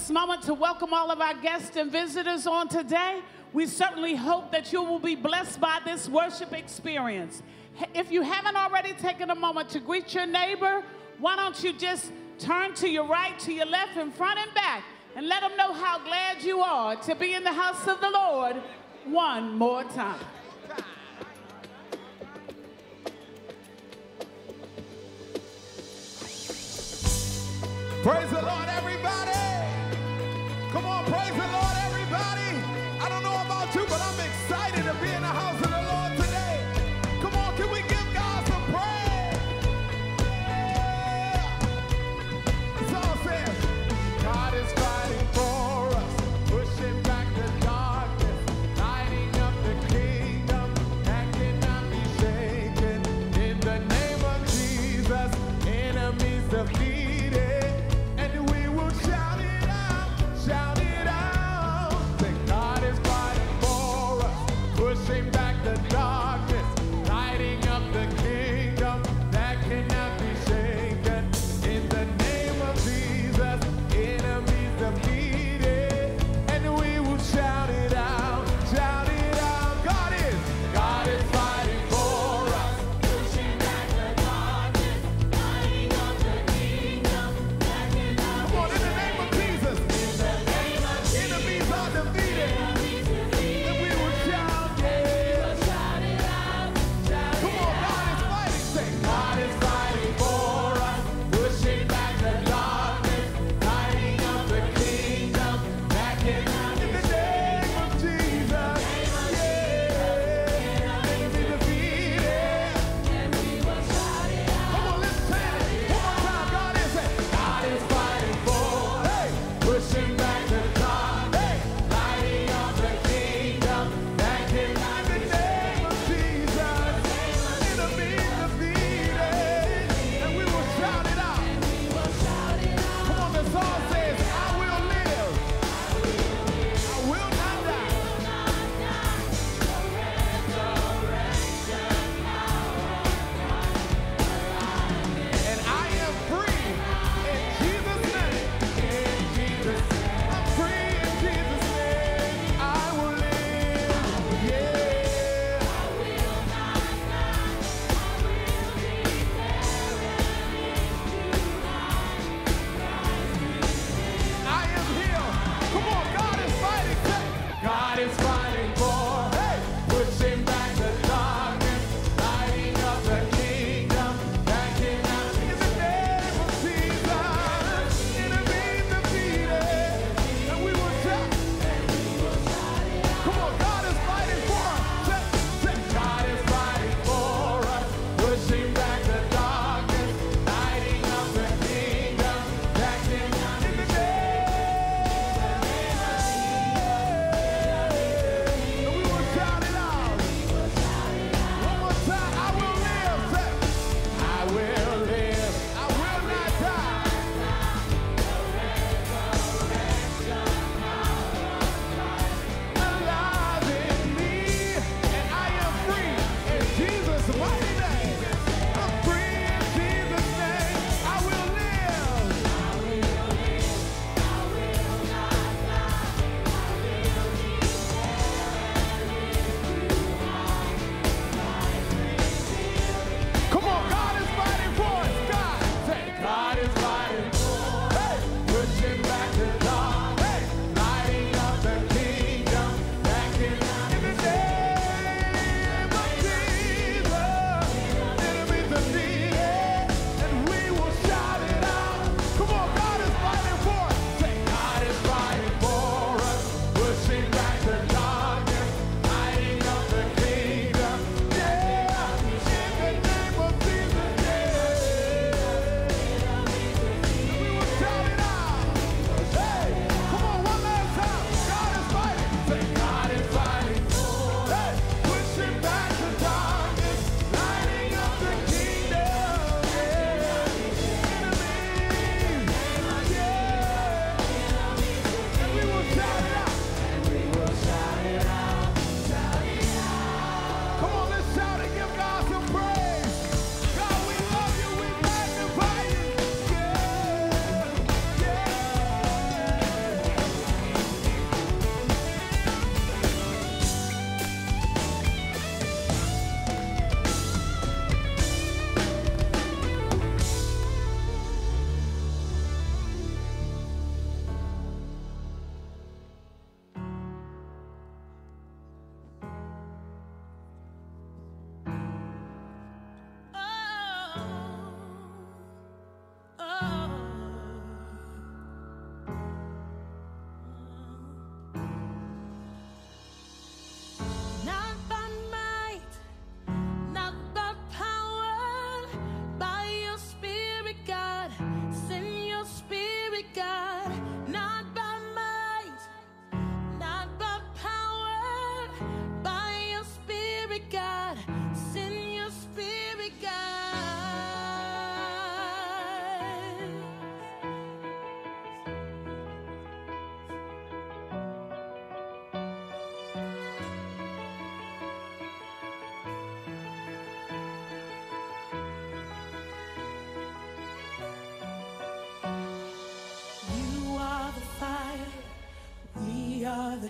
this moment to welcome all of our guests and visitors on today. We certainly hope that you will be blessed by this worship experience. If you haven't already taken a moment to greet your neighbor, why don't you just turn to your right, to your left, in front and back, and let them know how glad you are to be in the house of the Lord one more time. Praise the Lord, everybody. Praise the Lord,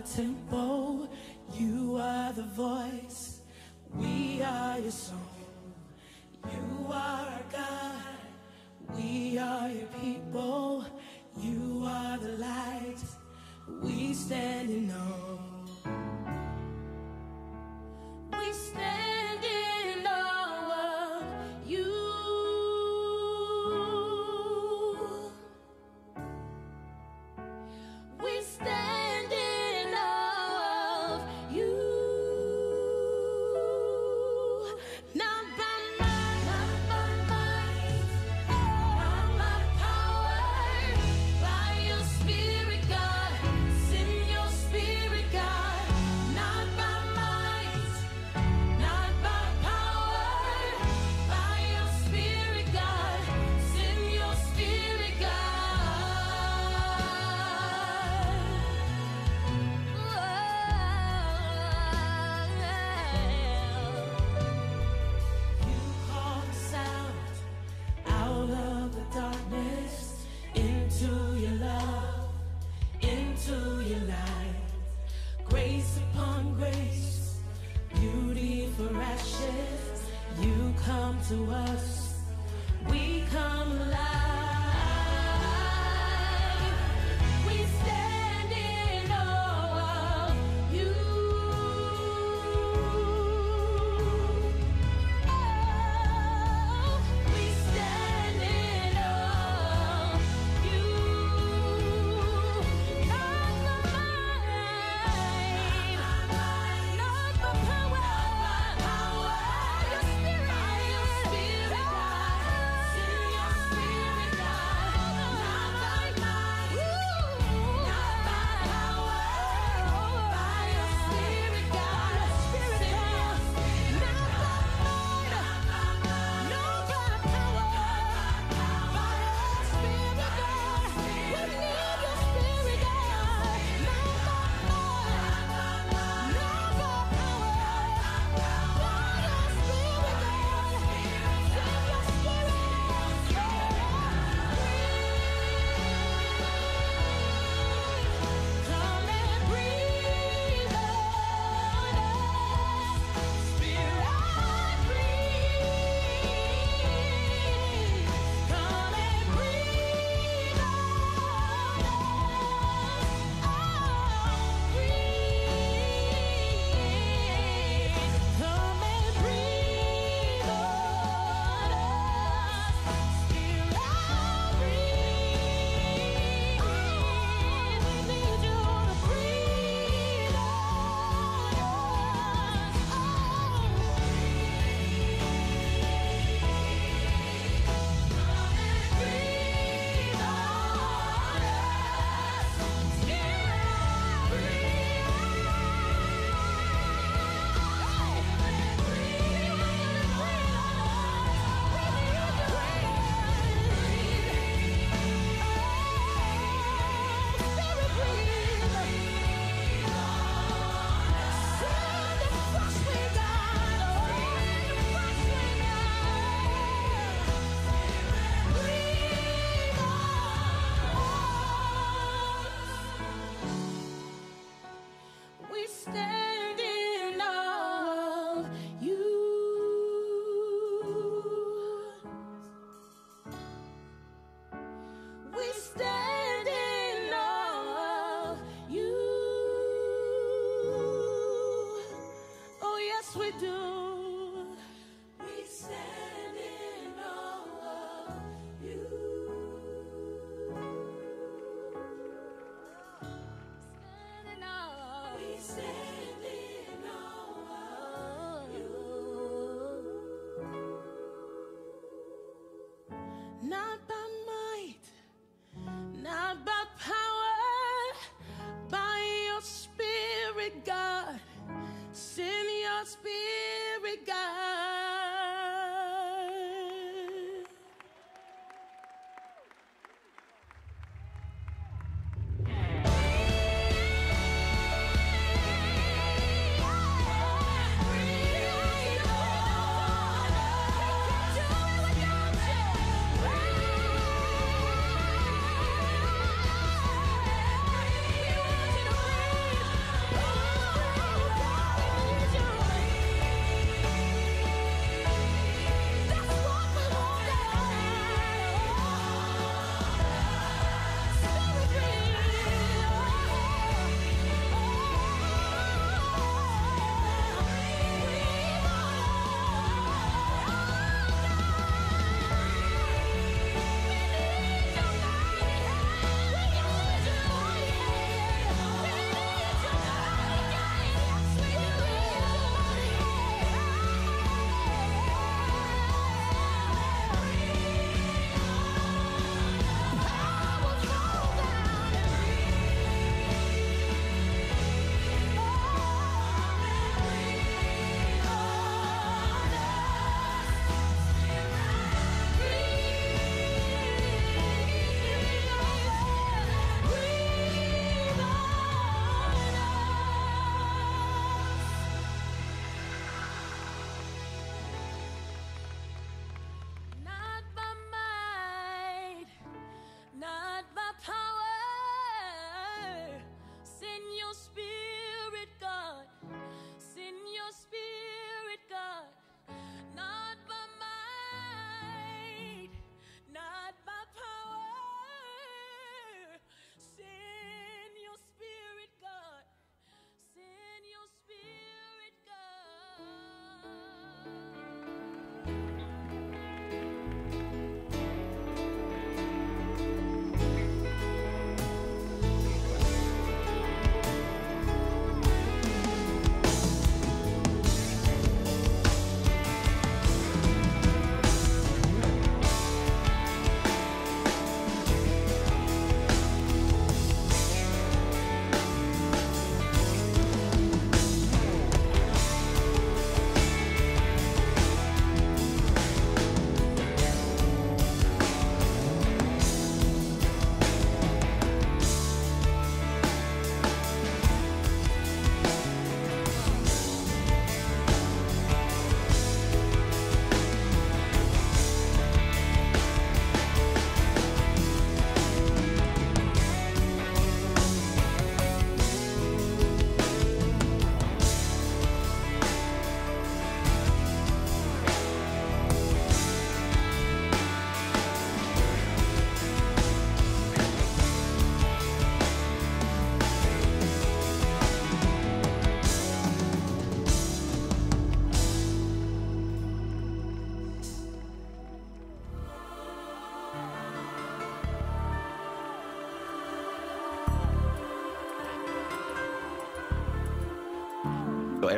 We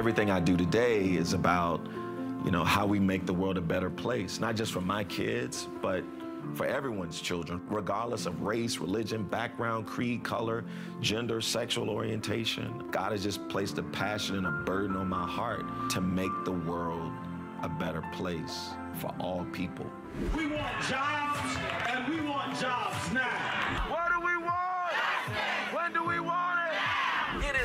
Everything I do today is about, you know, how we make the world a better place, not just for my kids, but for everyone's children, regardless of race, religion, background, creed, color, gender, sexual orientation. God has just placed a passion and a burden on my heart to make the world a better place for all people. We want jobs, and we want jobs now.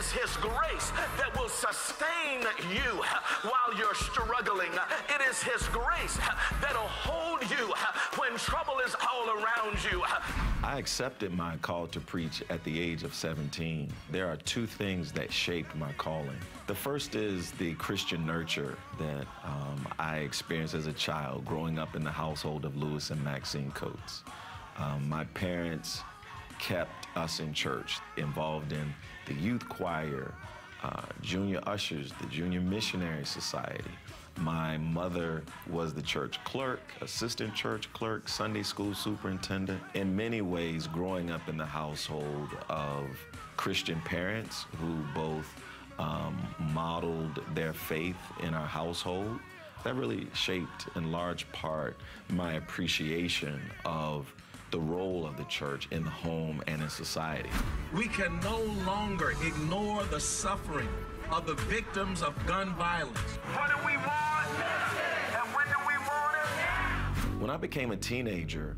Is His grace that will sustain you while you're struggling. It is His grace that'll hold you when trouble is all around you. I accepted my call to preach at the age of 17. There are two things that shaped my calling. The first is the Christian nurture that um, I experienced as a child growing up in the household of Lewis and Maxine Coates. Um, my parents kept us in church, involved in the youth choir, uh, junior ushers, the Junior Missionary Society. My mother was the church clerk, assistant church clerk, Sunday school superintendent. In many ways, growing up in the household of Christian parents who both um, modeled their faith in our household, that really shaped in large part my appreciation of the role of the church in the home and in society. We can no longer ignore the suffering of the victims of gun violence. What do we want? And when do we want it? When I became a teenager,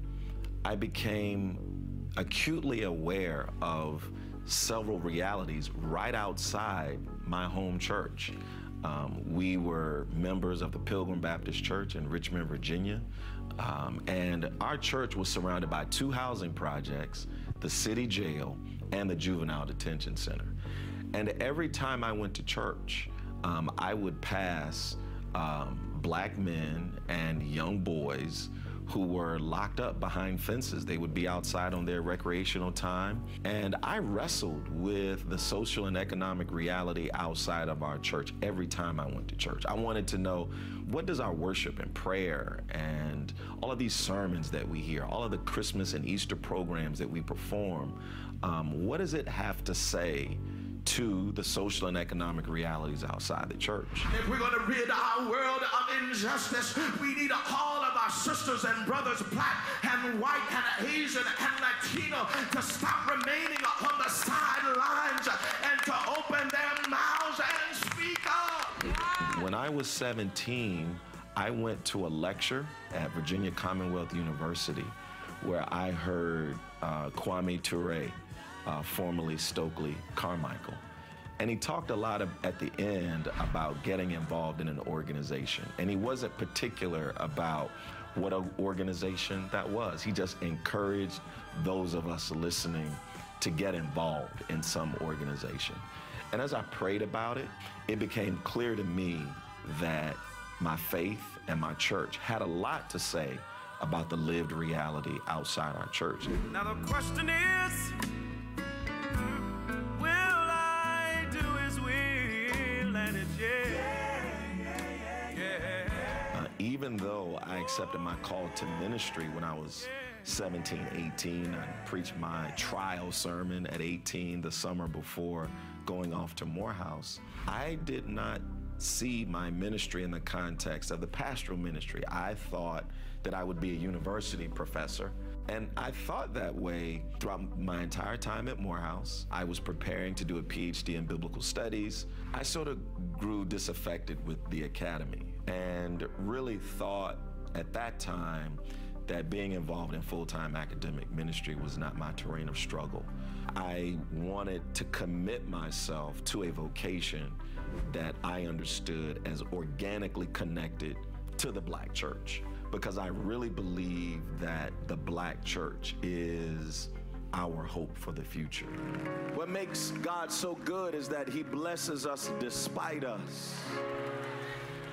I became acutely aware of several realities right outside my home church. Um, we were members of the Pilgrim Baptist Church in Richmond, Virginia. Um, and our church was surrounded by two housing projects, the city jail, and the juvenile detention center. And every time I went to church, um, I would pass um, black men and young boys who were locked up behind fences. They would be outside on their recreational time. And I wrestled with the social and economic reality outside of our church every time I went to church. I wanted to know what does our worship and prayer and all of these sermons that we hear, all of the Christmas and Easter programs that we perform, um, what does it have to say? To the social and economic realities outside the church. If we're going to rid our world of injustice, we need all of our sisters and brothers, black and white and Asian and Latino, to stop remaining on the sidelines and to open their mouths and speak up. When I was 17, I went to a lecture at Virginia Commonwealth University where I heard uh, Kwame Ture uh, formerly Stokely Carmichael. And he talked a lot of, at the end about getting involved in an organization. And he wasn't particular about what an organization that was. He just encouraged those of us listening to get involved in some organization. And as I prayed about it, it became clear to me that my faith and my church had a lot to say about the lived reality outside our church. Now the question is, Uh, even though I accepted my call to ministry when I was 17, 18, I preached my trial sermon at 18 the summer before going off to Morehouse. I did not see my ministry in the context of the pastoral ministry. I thought that I would be a university professor. And I thought that way throughout my entire time at Morehouse. I was preparing to do a PhD in biblical studies. I sort of grew disaffected with the academy and really thought at that time that being involved in full time academic ministry was not my terrain of struggle. I wanted to commit myself to a vocation that I understood as organically connected to the black church because I really believe that the black church is our hope for the future. What makes God so good is that He blesses us despite us.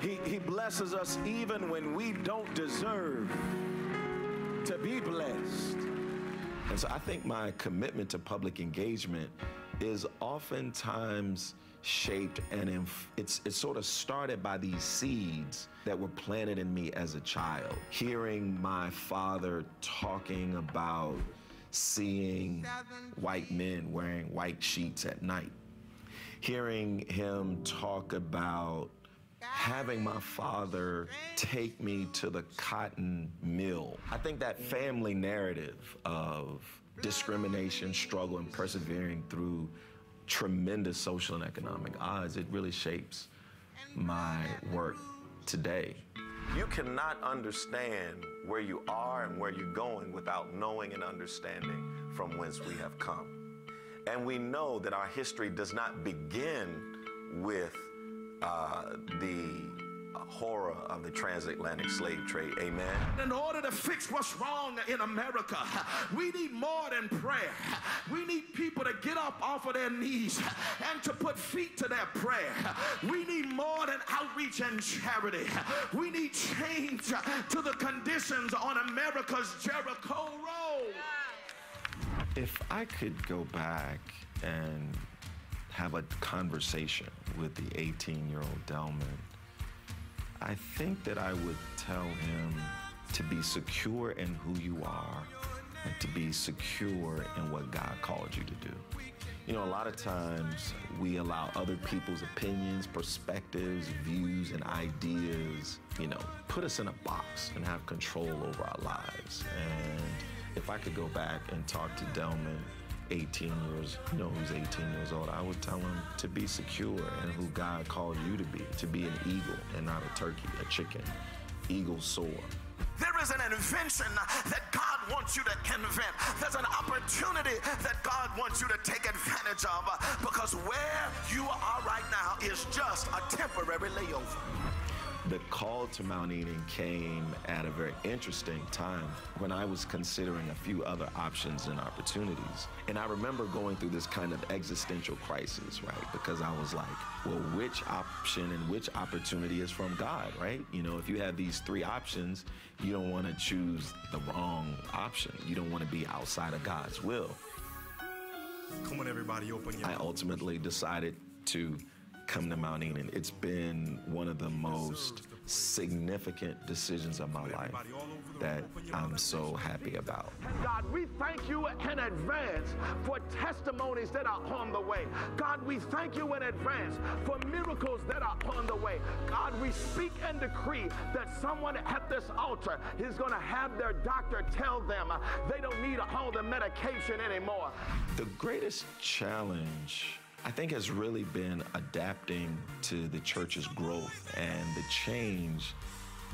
He, he blesses us even when we don't deserve to be blessed. And so I think my commitment to public engagement is oftentimes shaped and inf- it's, it's sort of started by these seeds that were planted in me as a child. Hearing my father talking about seeing white men wearing white sheets at night. hearing him talk about having my father take me to the cotton mill. I think that family narrative of discrimination, struggle, and persevering through tremendous social and economic odds, it really shapes my work today. You cannot understand where you are and where you're going without knowing and understanding from whence we have come. And we know that our history does not begin with uh, the horror of the transatlantic slave trade. Amen. In order to fix what's wrong in America, we need more than prayer. We need people to get up off of their knees and to put feet to their prayer. We need more than outreach and charity. We need change to the conditions on America's Jericho Road. If I could go back and have a conversation with the 18 year old Delman, I think that I would tell him to be secure in who you are and to be secure in what God called you to do. You know, a lot of times we allow other people's opinions, perspectives, views, and ideas, you know, put us in a box and have control over our lives. And if I could go back and talk to Delman 18 years, you know, who's 18 years old, I would tell him to be secure in who God called you to be, to be an eagle and not a turkey, a chicken. Eagle soar. There is an invention that God wants you to invent. There's an opportunity that God wants you to take advantage of because where you are right now is just a temporary layover. The call to Mount Ennon came at a very interesting time when I was considering a few other options and opportunities. And I remember going through this kind of existential crisis, right? Because I was like, well, which option and which opportunity is from God, right? You know, if you have these three options, you don't want to choose the wrong option. You don't want to be outside of God's will. Come on, everybody, open your I ultimately decided to come to Mount Ennon. It's been one of the most significant decisions of my life that I'm so happy about. God, we thank you in advance for testimonies that are on the way. God, we thank you in advance for miracles that are on the way. God, we speak and decree that someone at this altar is going to have their doctor tell them they don't need all the medication anymore. The greatest challenge I think has really been adapting to the church's growth and the change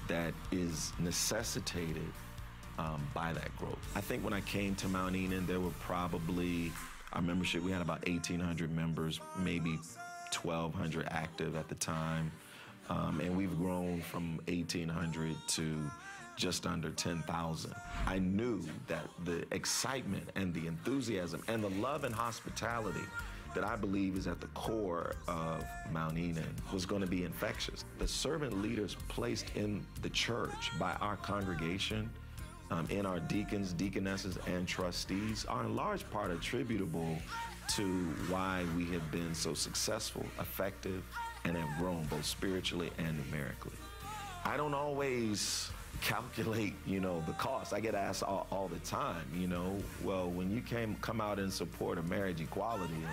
that is necessitated um, by that growth. I think when I came to Mount Ennon, there were probably our membership. We had about 1,800 members, maybe 1,200 active at the time, um, and we've grown from 1,800 to just under 10,000. I knew that the excitement and the enthusiasm and the love and hospitality that I believe is at the core of Mount Ennon was going to be infectious. The servant leaders placed in the church by our congregation, um, in our deacons, deaconesses, and trustees are in large part attributable to why we have been so successful, effective, and have grown both spiritually and numerically. I don't always calculate, you know, the cost. I get asked all, all, the time, you know, well, when you came come out in support of marriage equality and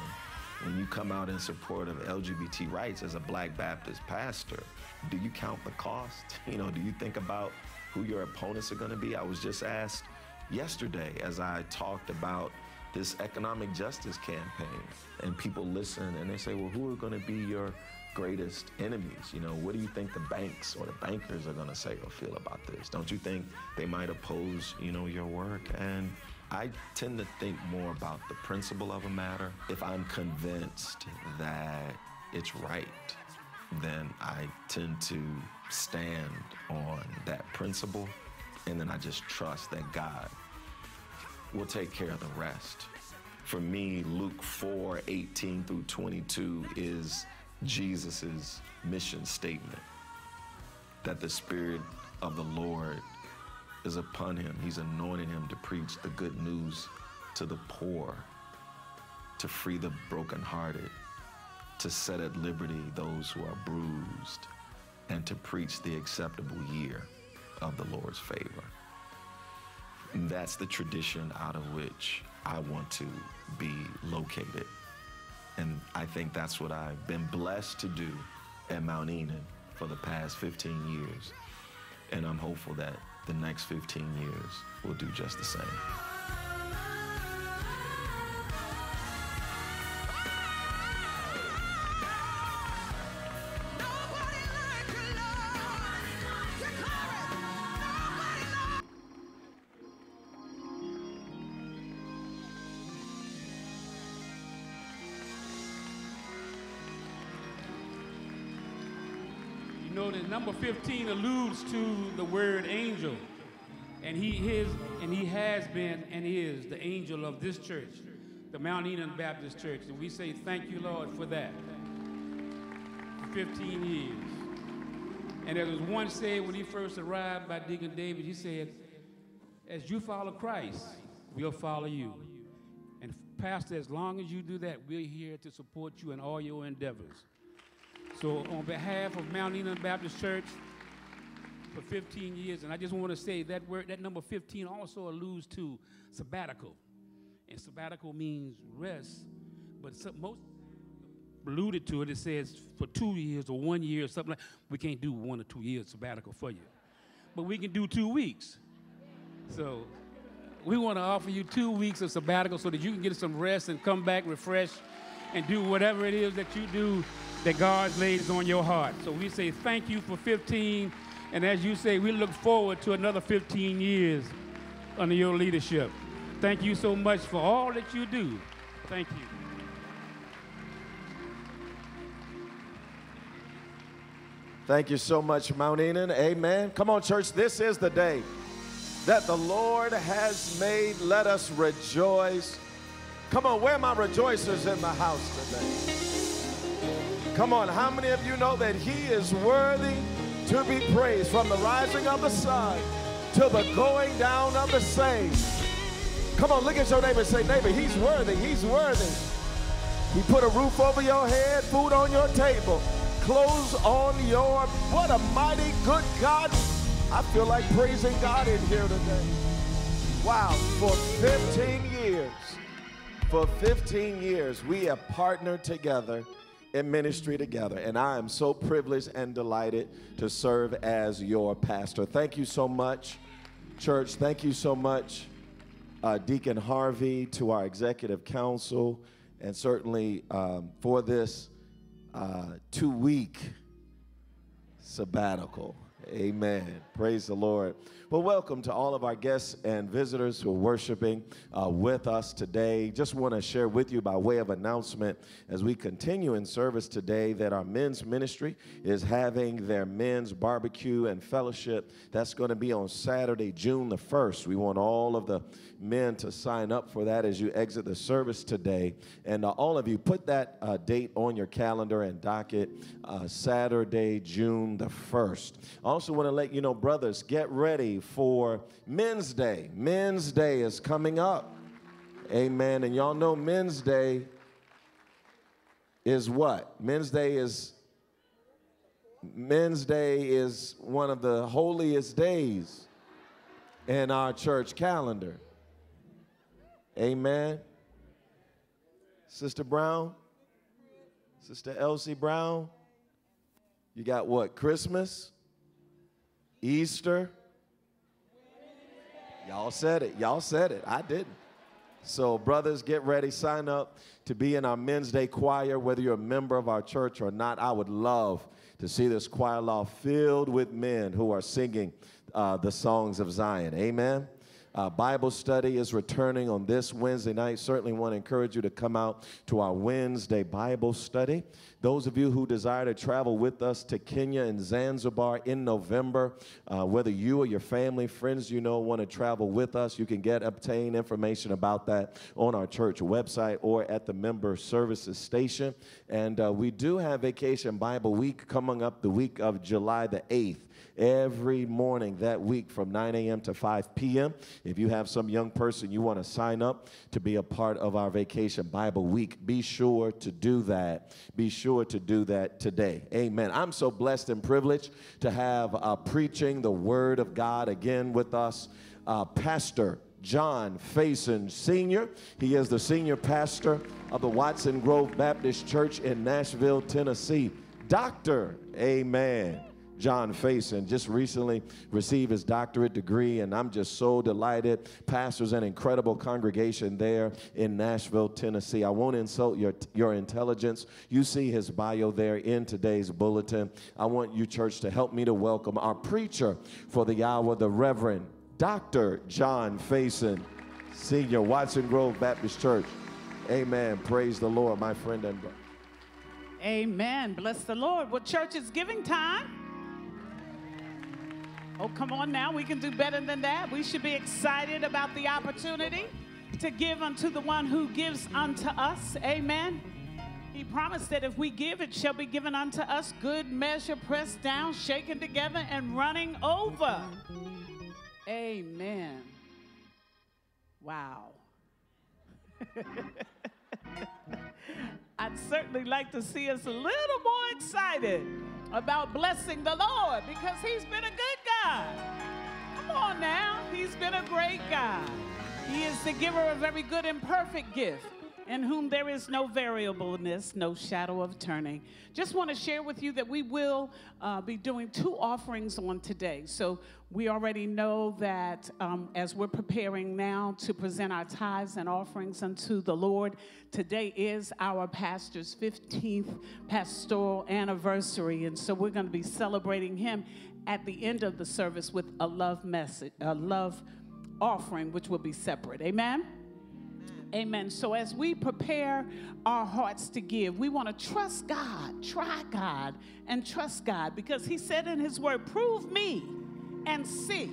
when you come out in support of LGBT rights as a black Baptist pastor, do you count the cost? You know, do you think about who your opponents are going to be? I was just asked yesterday as I talked about this economic justice campaign, and people listen and they say, well, who are going to be your greatest enemies? You know, what do you think the banks or the bankers are going to say or feel about this? Don't you think they might oppose, you know, your work? And I tend to think more about the principle of a matter. If I'm convinced that it's right, then I tend to stand on that principle, and then I just trust that God will take care of the rest. For me, Luke 4 18 through 22 is Jesus' mission statement that the Spirit of the Lord is upon him. He's anointed him to preach the good news to the poor, to free the brokenhearted, to set at liberty those who are bruised, and to preach the acceptable year of the Lord's favor. And that's the tradition out of which I want to be located. And I think that's what I've been blessed to do at Mount Ennon for the past 15 years. And I'm hopeful that the next 15 years will do just the same. That number 15 alludes to the word angel. And he is and he has been and is the angel of this church, the Mount Ennon Baptist Church. And we say thank you, Lord, for that. For 15 years. And there was one said when he first arrived by Deacon David, he said, as you follow Christ, we'll follow you. And Pastor, as long as you do that, we're here to support you in all your endeavors. So on behalf of Mount Ennon Baptist Church, for 15 years, and I just want to say that word, that number 15 also alludes to sabbatical. And sabbatical means rest, but most alluded to it, it says for two years or one year or something like we can't do one or two years sabbatical for you. But we can do two weeks. So we want to offer you two weeks of sabbatical so that you can get some rest and come back refreshed and do whatever it is that you do that God's laid on your heart. So we say thank you for 15. And as you say, we look forward to another 15 years under your leadership. Thank you so much for all that you do. Thank you. Thank you so much, Mount Ennon. Amen. Come on, church. This is the day that the Lord has made. Let us rejoice. Come on, where are my rejoicers in the house today? Come on, how many of you know that He is worthy to be praised from the rising of the sun to the going down of the same? Come on, look at your neighbor and say, neighbor, He's worthy. He's worthy. He put a roof over your head, food on your table, clothes on your. What a mighty good God. I feel like praising God in here today. Wow, for 15 years, for 15 years, we have partnered together in ministry together. And I am so privileged and delighted to serve as your pastor. Thank you so much, church. Thank you so much, uh, Deacon Harvey, to our executive council, and certainly um, for this uh, two week sabbatical. Amen. Praise the Lord. Well, welcome to all of our guests and visitors who are worshiping uh, with us today. Just want to share with you by way of announcement as we continue in service today that our men's ministry is having their men's barbecue and fellowship. That's going to be on Saturday, June the 1st. We want all of the men to sign up for that as you exit the service today. And uh, all of you, put that uh, date on your calendar and docket uh, Saturday, June the 1st. I Also, want to let you know, brothers, get ready for Men's Day. Men's Day is coming up. Amen. And y'all know Men's Day is what? Men's Day is Men's Day is one of the holiest days in our church calendar. Amen. Sister Brown, Sister Elsie Brown, you got what? Christmas, Easter. Y'all said it. Y'all said it. I didn't. So, brothers, get ready. Sign up to be in our Men's Day choir, whether you're a member of our church or not. I would love to see this choir loft filled with men who are singing uh, the songs of Zion. Amen. Uh, Bible study is returning on this Wednesday night. Certainly want to encourage you to come out to our Wednesday Bible study. Those of you who desire to travel with us to Kenya and Zanzibar in November, uh, whether you or your family, friends you know want to travel with us, you can get obtain information about that on our church website or at the member services station. And uh, we do have Vacation Bible Week coming up the week of July the 8th every morning that week from 9 a.m. to 5 p.m. If you have some young person you want to sign up to be a part of our Vacation Bible Week, be sure to do that. Be sure to do that today. Amen. I'm so blessed and privileged to have uh, preaching the Word of God again with us, uh, Pastor John Faison Sr. He is the senior pastor of the Watson Grove Baptist Church in Nashville, Tennessee. Doctor, amen. John Faison just recently received his doctorate degree, and I'm just so delighted. Pastors an incredible congregation there in Nashville, Tennessee. I won't insult your, your intelligence. You see his bio there in today's bulletin. I want you, church, to help me to welcome our preacher for the hour, the Reverend Dr. John Faison, Senior, Watson Grove Baptist Church. Amen. Praise the Lord, my friend and brother. Amen. Bless the Lord. Well, church is giving time. Oh, come on now. We can do better than that. We should be excited about the opportunity to give unto the one who gives unto us. Amen. He promised that if we give, it shall be given unto us good measure, pressed down, shaken together, and running over. Amen. Wow. I'd certainly like to see us a little more excited about blessing the Lord because He's been a good God. Come on now, He's been a great God. He is the giver of every good and perfect gift in whom there is no variableness, no shadow of turning. Just want to share with you that we will uh, be doing two offerings on today. So we already know that um, as we're preparing now to present our tithes and offerings unto the Lord, today is our pastor's 15th pastoral anniversary. And so we're going to be celebrating him at the end of the service with a love message, a love offering, which will be separate. Amen? Amen. So as we prepare our hearts to give, we want to trust God, try God, and trust God because He said in His word, Prove me and see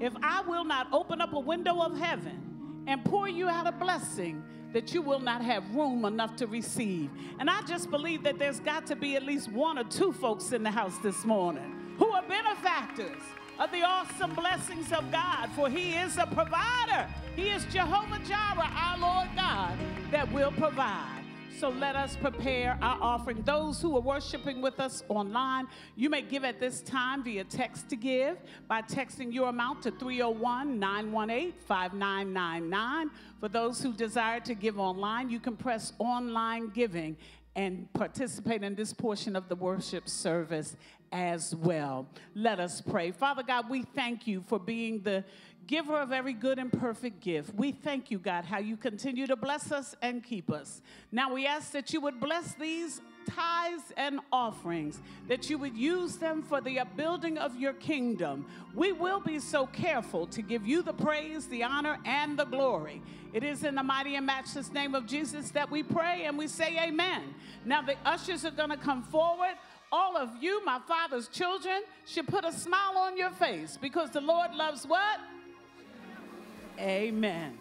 if I will not open up a window of heaven and pour you out a blessing that you will not have room enough to receive. And I just believe that there's got to be at least one or two folks in the house this morning who are benefactors of the awesome blessings of God, for He is a provider. He is Jehovah Jireh, our Lord God, that will provide. So let us prepare our offering. Those who are worshiping with us online, you may give at this time via text to give by texting your amount to 301 918 5999. For those who desire to give online, you can press online giving and participate in this portion of the worship service as well. Let us pray. Father God, we thank you for being the giver of every good and perfect gift. We thank you, God, how you continue to bless us and keep us. Now we ask that you would bless these tithes and offerings, that you would use them for the upbuilding of your kingdom. We will be so careful to give you the praise, the honor, and the glory. It is in the mighty and matchless name of Jesus that we pray and we say amen. Now the ushers are going to come forward all of you, my father's children, should put a smile on your face because the Lord loves what? Amen.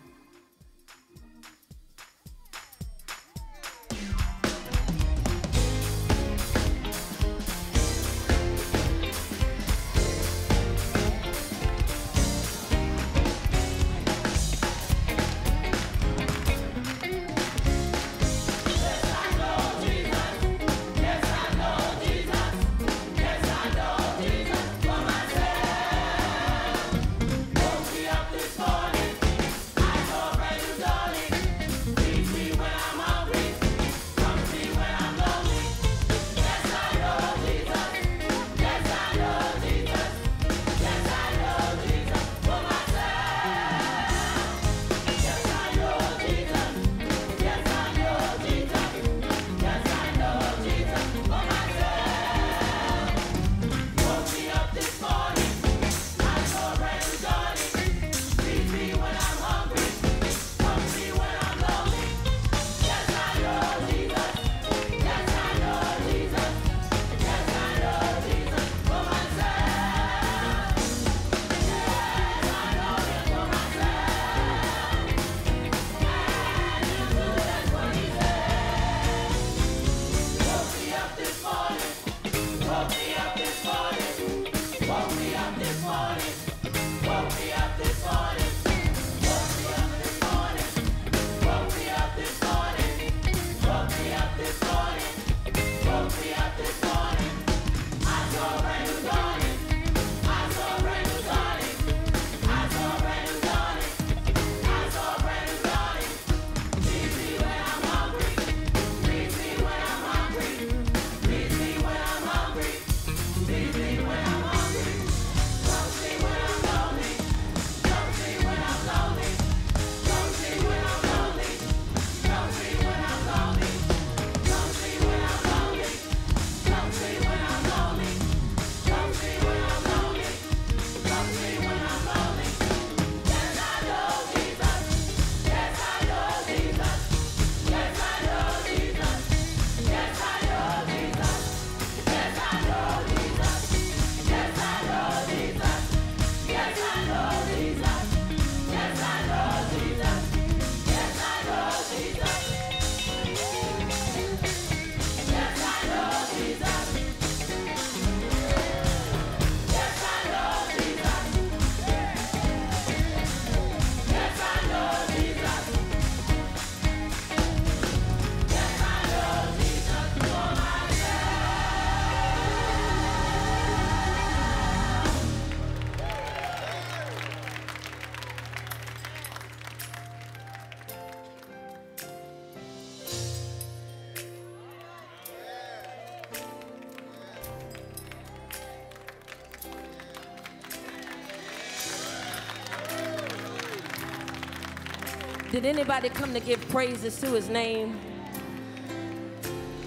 Did anybody come to give praises to his name?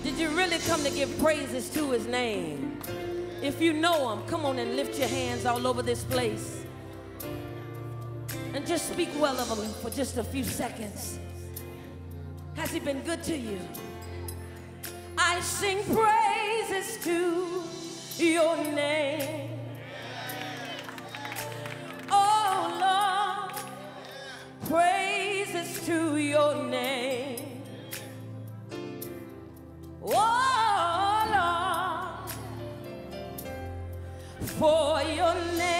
Did you really come to give praises to his name? If you know him, come on and lift your hands all over this place. And just speak well of him for just a few seconds. Has he been good to you? I sing praises to your name. your name. Oh, Lord, for your name.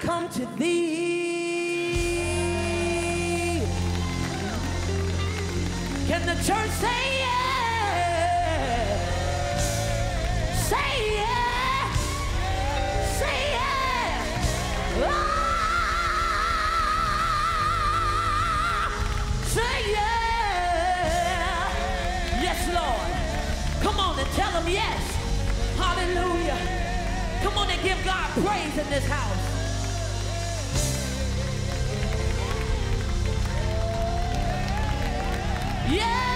come to thee. Can the church say yes? Say yes. Say yeah. Ah, say yeah. Yes, Lord. Come on and tell them yes. Hallelujah. Come on and give God praise in this house. Yeah!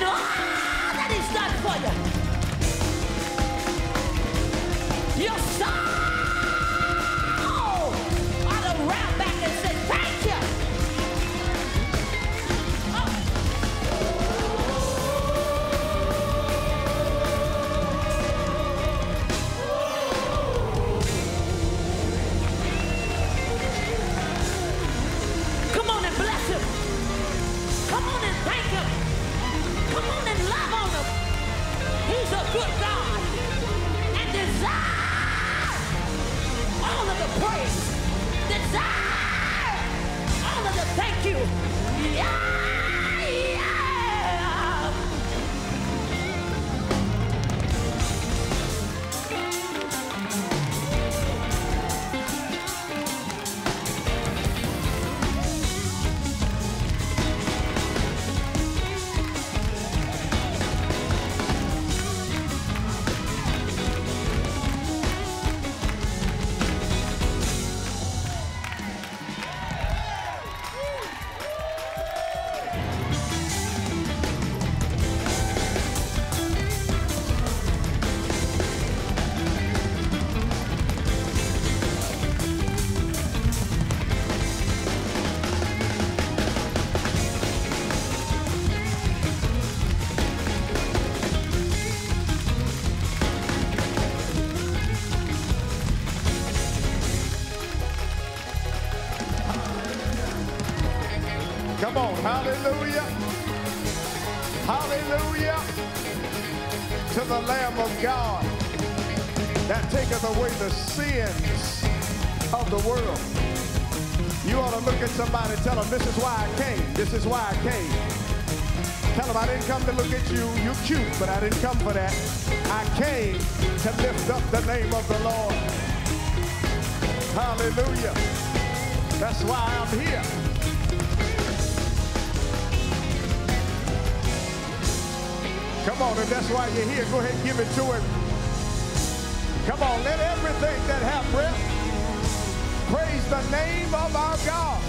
の。Taketh away the way the sins of the world. You ought to look at somebody and tell them, this is why I came. This is why I came. Tell them I didn't come to look at you. You're cute, but I didn't come for that. I came to lift up the name of the Lord. Hallelujah. That's why I'm here. Come on, if that's why you're here, go ahead and give it to him. Come on, let everything that have breath praise the name of our God.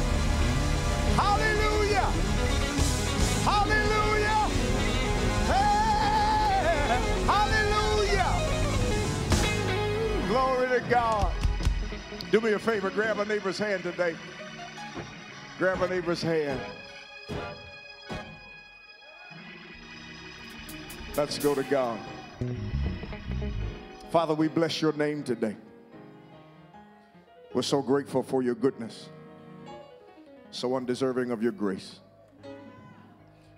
Hallelujah. Hallelujah. Hey, hallelujah. Glory to God. Do me a favor, grab a neighbor's hand today. Grab a neighbor's hand. Let's go to God. Father, we bless your name today. We're so grateful for your goodness, so undeserving of your grace.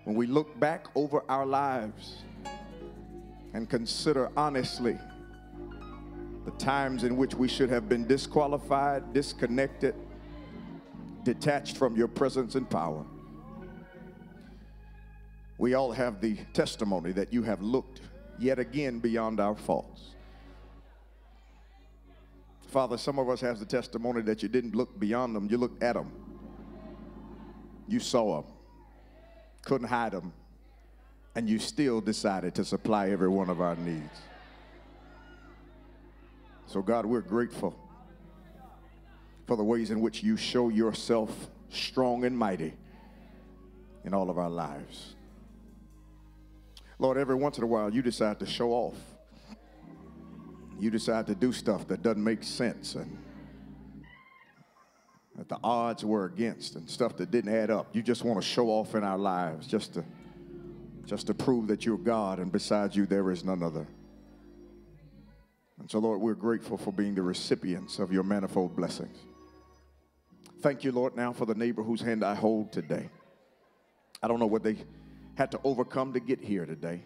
When we look back over our lives and consider honestly the times in which we should have been disqualified, disconnected, detached from your presence and power, we all have the testimony that you have looked yet again beyond our faults. Father, some of us have the testimony that you didn't look beyond them, you looked at them. You saw them, couldn't hide them, and you still decided to supply every one of our needs. So, God, we're grateful for the ways in which you show yourself strong and mighty in all of our lives. Lord, every once in a while you decide to show off. You decide to do stuff that doesn't make sense and that the odds were against and stuff that didn't add up. You just want to show off in our lives just to just to prove that you're God and besides you there is none other. And so, Lord, we're grateful for being the recipients of your manifold blessings. Thank you, Lord, now for the neighbor whose hand I hold today. I don't know what they had to overcome to get here today.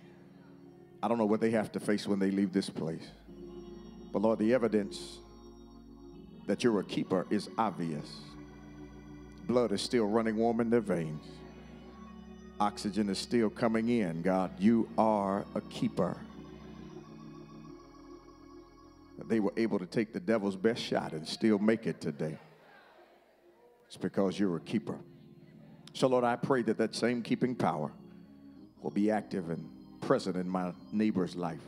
I don't know what they have to face when they leave this place. But Lord, the evidence that you're a keeper is obvious. Blood is still running warm in their veins. Oxygen is still coming in. God, you are a keeper. They were able to take the devil's best shot and still make it today. It's because you're a keeper. So, Lord, I pray that that same keeping power will be active and present in my neighbor's life.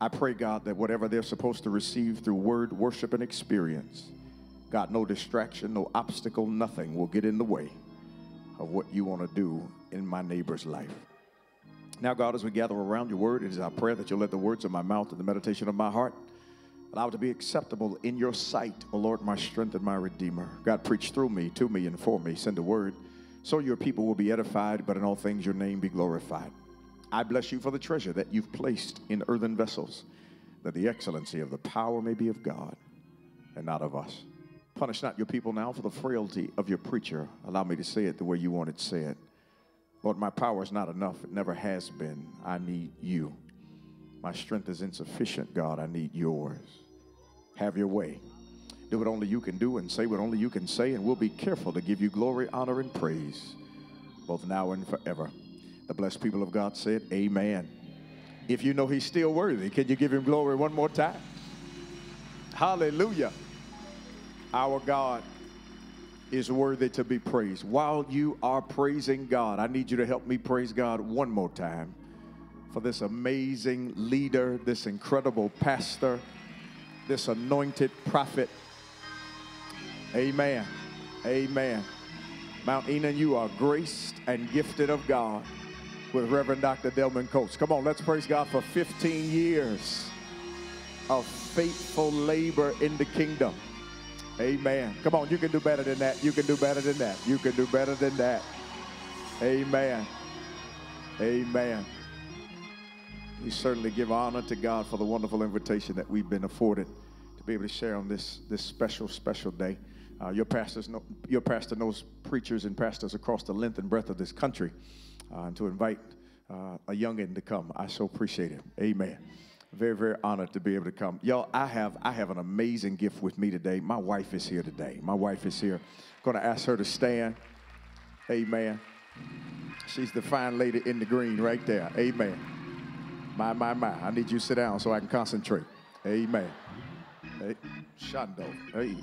I pray, God, that whatever they're supposed to receive through word, worship, and experience, God, no distraction, no obstacle, nothing will get in the way of what you want to do in my neighbor's life. Now, God, as we gather around your word, it is our prayer that you'll let the words of my mouth and the meditation of my heart allow it to be acceptable in your sight, O Lord, my strength and my redeemer. God, preach through me, to me, and for me. Send a word so your people will be edified, but in all things your name be glorified. I bless you for the treasure that you've placed in earthen vessels, that the excellency of the power may be of God and not of us. Punish not your people now for the frailty of your preacher. Allow me to say it the way you want it said. Lord, my power is not enough. It never has been. I need you. My strength is insufficient, God. I need yours. Have your way. Do what only you can do and say what only you can say, and we'll be careful to give you glory, honor, and praise, both now and forever. The blessed people of God said, Amen. If you know he's still worthy, can you give him glory one more time? Hallelujah. Our God is worthy to be praised. While you are praising God, I need you to help me praise God one more time for this amazing leader, this incredible pastor, this anointed prophet. Amen. Amen. Mount Ennon, you are graced and gifted of God with Reverend Dr. Delman Coates. Come on, let's praise God for 15 years of faithful labor in the kingdom. Amen. Come on, you can do better than that. You can do better than that. You can do better than that. Amen. Amen. We certainly give honor to God for the wonderful invitation that we've been afforded to be able to share on this, this special, special day. Uh, your, pastors know, your pastor knows preachers and pastors across the length and breadth of this country. Uh, and to invite uh, a youngin to come, I so appreciate it. Amen. Very, very honored to be able to come. Y'all, I have I have an amazing gift with me today. My wife is here today. My wife is here. Gonna ask her to stand. Amen. She's the fine lady in the green right there. Amen. My, my, my. I need you to sit down so I can concentrate. Amen. Hey, Shando. Hey.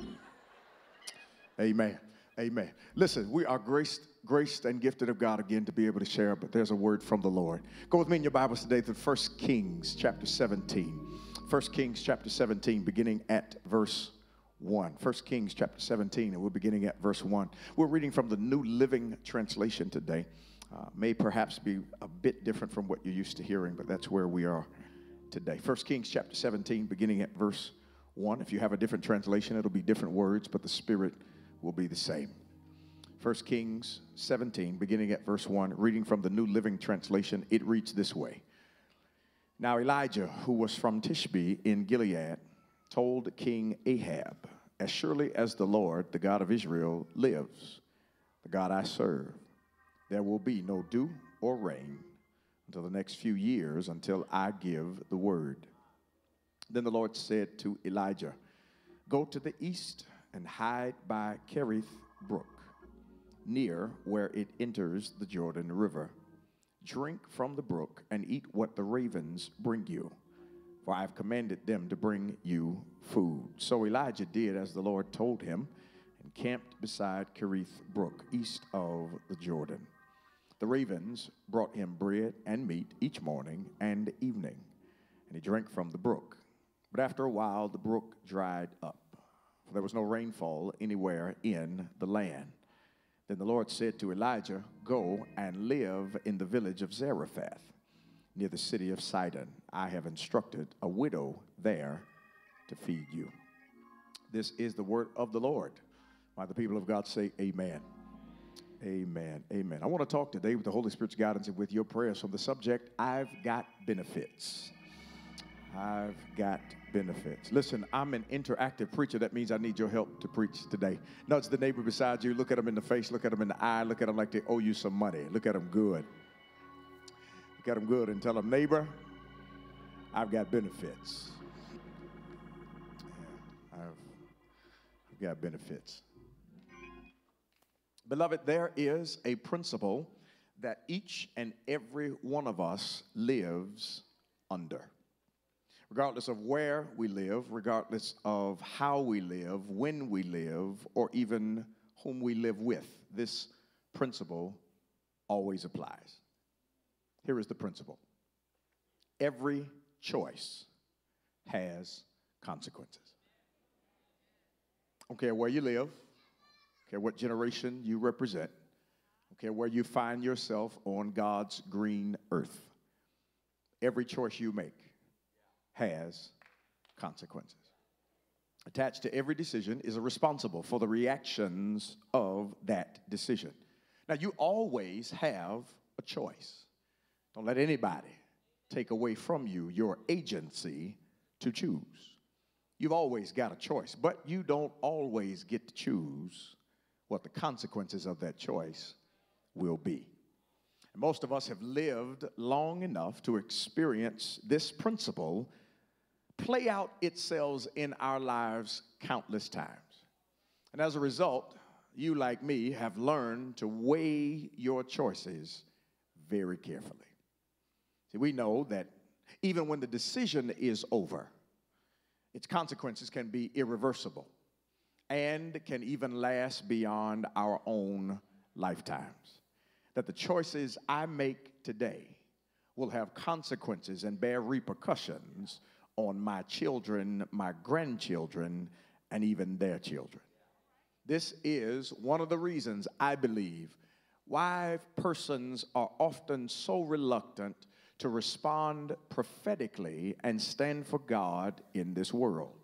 Amen. Amen. Listen, we are graced, graced and gifted of God again to be able to share, but there's a word from the Lord. Go with me in your Bibles today to 1 Kings chapter 17. 1 Kings chapter 17, beginning at verse 1. 1 Kings chapter 17, and we're beginning at verse 1. We're reading from the New Living Translation today. Uh, may perhaps be a bit different from what you're used to hearing, but that's where we are today. 1 Kings chapter 17, beginning at verse 1. If you have a different translation, it'll be different words, but the Spirit will be the same. 1 Kings 17, beginning at verse 1, reading from the New Living Translation, it reads this way Now Elijah, who was from Tishbe in Gilead, told King Ahab, As surely as the Lord, the God of Israel, lives, the God I serve, there will be no dew or rain until the next few years until I give the word. Then the Lord said to Elijah, Go to the east and hide by Kerith Brook, near where it enters the Jordan River. Drink from the brook and eat what the ravens bring you, for I have commanded them to bring you food. So Elijah did as the Lord told him and camped beside Kerith Brook, east of the Jordan. The ravens brought him bread and meat each morning and evening, and he drank from the brook. But after a while, the brook dried up for there was no rainfall anywhere in the land. Then the Lord said to Elijah, Go and live in the village of Zarephath, near the city of Sidon. I have instructed a widow there to feed you. This is the word of the Lord. Why the people of God say, Amen. Amen. Amen. I want to talk today with the Holy Spirit's guidance and with your prayers on the subject I've got benefits. I've got benefits. Listen, I'm an interactive preacher. That means I need your help to preach today. Nudge the neighbor beside you. Look at them in the face. Look at them in the eye. Look at them like they owe you some money. Look at them good. Look at them good and tell them, neighbor, I've got benefits. I've got benefits. Beloved, there is a principle that each and every one of us lives under regardless of where we live, regardless of how we live, when we live, or even whom we live with. This principle always applies. Here is the principle every choice has consequences. Okay, where you live, okay, what generation you represent, okay, where you find yourself on God's green earth. every choice you make has consequences. Attached to every decision is a responsible for the reactions of that decision. Now, you always have a choice. Don't let anybody take away from you your agency to choose. You've always got a choice, but you don't always get to choose what the consequences of that choice will be. And most of us have lived long enough to experience this principle play out itself in our lives countless times. And as a result, you, like me, have learned to weigh your choices very carefully. See, we know that even when the decision is over, its consequences can be irreversible and can even last beyond our own lifetimes. That the choices I make today will have consequences and bear repercussions on my children, my grandchildren, and even their children. This is one of the reasons I believe why persons are often so reluctant to respond prophetically and stand for God in this world.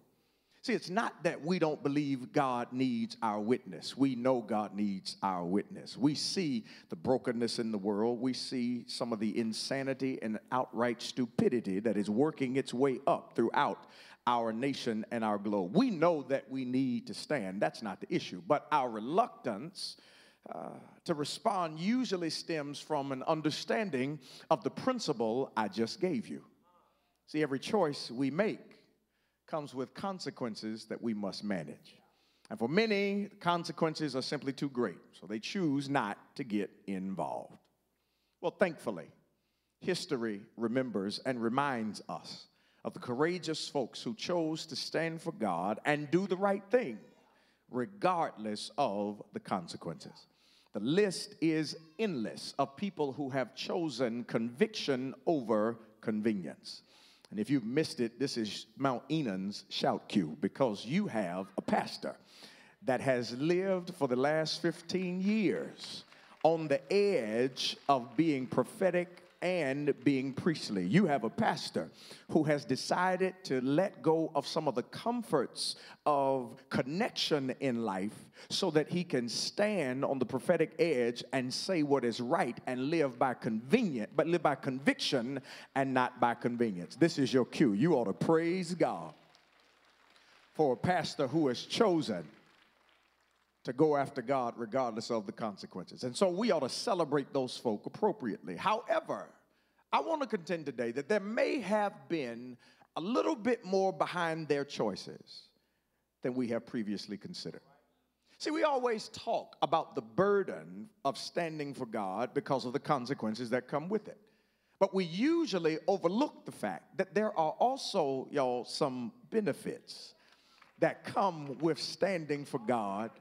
See, it's not that we don't believe God needs our witness. We know God needs our witness. We see the brokenness in the world. We see some of the insanity and outright stupidity that is working its way up throughout our nation and our globe. We know that we need to stand. That's not the issue. But our reluctance uh, to respond usually stems from an understanding of the principle I just gave you. See, every choice we make comes with consequences that we must manage. And for many, the consequences are simply too great, so they choose not to get involved. Well, thankfully, history remembers and reminds us of the courageous folks who chose to stand for God and do the right thing, regardless of the consequences. The list is endless of people who have chosen conviction over convenience. And if you've missed it, this is Mount Ennon's shout cue because you have a pastor that has lived for the last 15 years on the edge of being prophetic and being priestly. You have a pastor who has decided to let go of some of the comforts of connection in life so that he can stand on the prophetic edge and say what is right and live by convenient, but live by conviction and not by convenience. This is your cue. You ought to praise God for a pastor who has chosen to go after God regardless of the consequences. And so we ought to celebrate those folk appropriately. However, I want to contend today that there may have been a little bit more behind their choices than we have previously considered. See, we always talk about the burden of standing for God because of the consequences that come with it. But we usually overlook the fact that there are also, y'all, some benefits that come with standing for God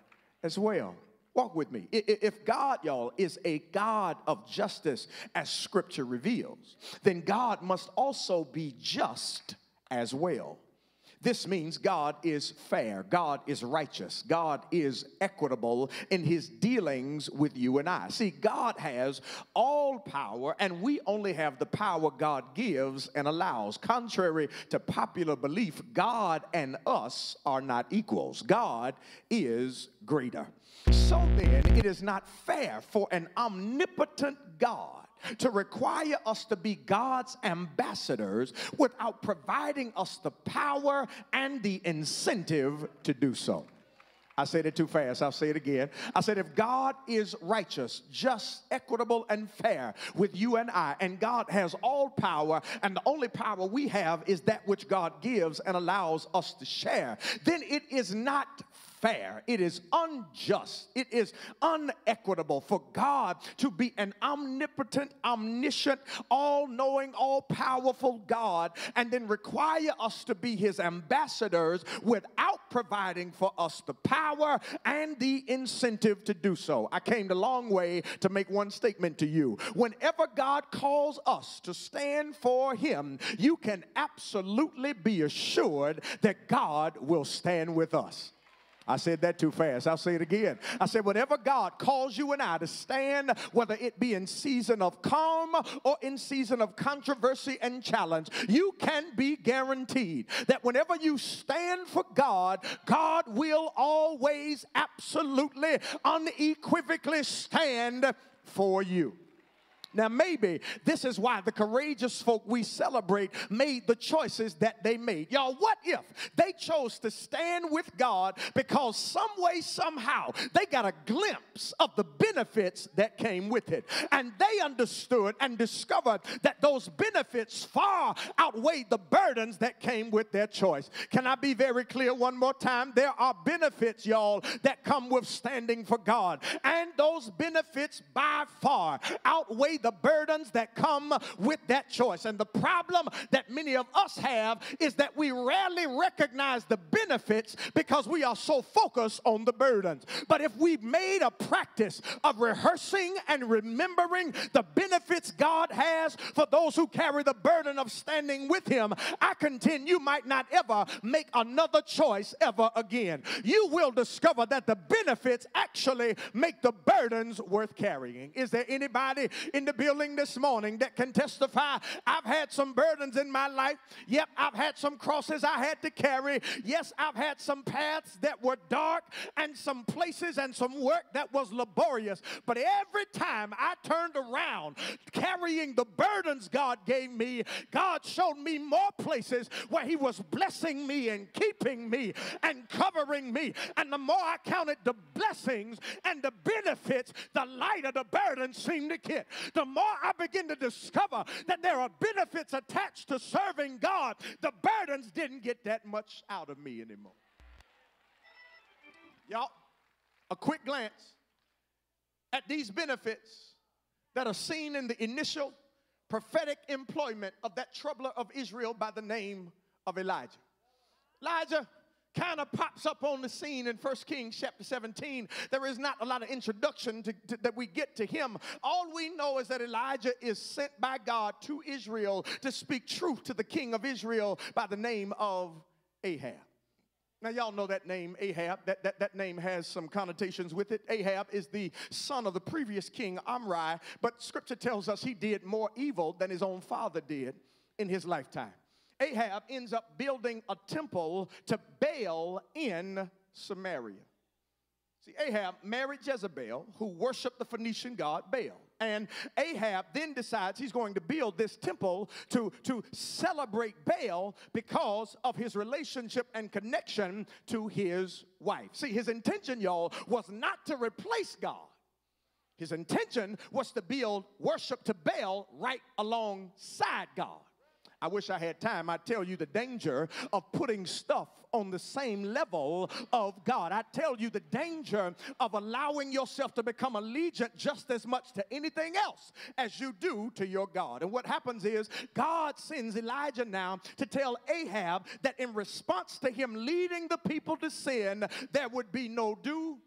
as well. Walk with me. If God, y'all, is a God of justice, as scripture reveals, then God must also be just as well. This means God is fair, God is righteous, God is equitable in his dealings with you and I. See, God has all power, and we only have the power God gives and allows. Contrary to popular belief, God and us are not equals, God is greater. So then, it is not fair for an omnipotent God to require us to be God's ambassadors without providing us the power and the incentive to do so. I said it too fast. I'll say it again. I said, if God is righteous, just, equitable, and fair with you and I, and God has all power, and the only power we have is that which God gives and allows us to share, then it is not fair, it is unjust, it is unequitable for God to be an omnipotent, omniscient, all knowing, all powerful God and then require us to be his ambassadors without providing for us the power and the incentive to do so. I came the long way to make one statement to you. Whenever God calls us to stand for him, you can absolutely be assured that God will stand with us. I said that too fast. I'll say it again. I said, whatever God calls you and I to stand, whether it be in season of calm or in season of controversy and challenge, you can be guaranteed that whenever you stand for God, God will always absolutely, unequivocally stand for you. Now, maybe this is why the courageous folk we celebrate made the choices that they made. Y'all, what if they chose to stand with God because some way, somehow, they got a glimpse of the benefits that came with it? And they understood and discovered that those benefits far outweighed the burdens that came with their choice. Can I be very clear one more time? There are benefits, y'all, that come with standing for God. And those benefits by far outweigh the burdens that come with that choice. And the problem that many of us have is that we rarely recognize the benefits because we are so focused on the burdens. But if we made a practice of rehearsing and remembering the benefits God has for those who carry the burden of standing with Him, I contend you might not ever make another choice ever again. You will discover that the benefits actually make the burdens worth carrying. Is there anybody in the building this morning that can testify I've had some burdens in my life. Yep, I've had some crosses I had to carry. Yes, I've had some paths that were dark and some places and some work that was laborious. But every time I turned around carrying the burdens God gave me, God showed me more places where He was blessing me and keeping me and covering me. And the more I counted the blessings and the benefits, the lighter the burden seemed to get. The more I begin to discover that there are benefits attached to serving God, the burdens didn't get that much out of me anymore. Y'all, a quick glance at these benefits that are seen in the initial prophetic employment of that troubler of Israel by the name of Elijah. Elijah kind of pops up on the scene in 1 Kings chapter 17. There is not a lot of introduction to, to, that we get to him. All we know is that Elijah is sent by God to Israel to speak truth to the king of Israel by the name of Ahab. Now, y'all know that name, Ahab. That, that, that name has some connotations with it. Ahab is the son of the previous king, Omri, but scripture tells us he did more evil than his own father did in his lifetime. Ahab ends up building a temple to Baal in Samaria. See, Ahab married Jezebel, who worshiped the Phoenician god Baal. And Ahab then decides he's going to build this temple to, to celebrate Baal because of his relationship and connection to his wife. See, his intention, y'all, was not to replace God. His intention was to build worship to Baal right alongside God. I wish I had time. I'd tell you the danger of putting stuff on the same level of God. I tell you the danger of allowing yourself to become allegiant just as much to anything else as you do to your God. And what happens is God sends Elijah now to tell Ahab that in response to him leading the people to sin, there would be no dew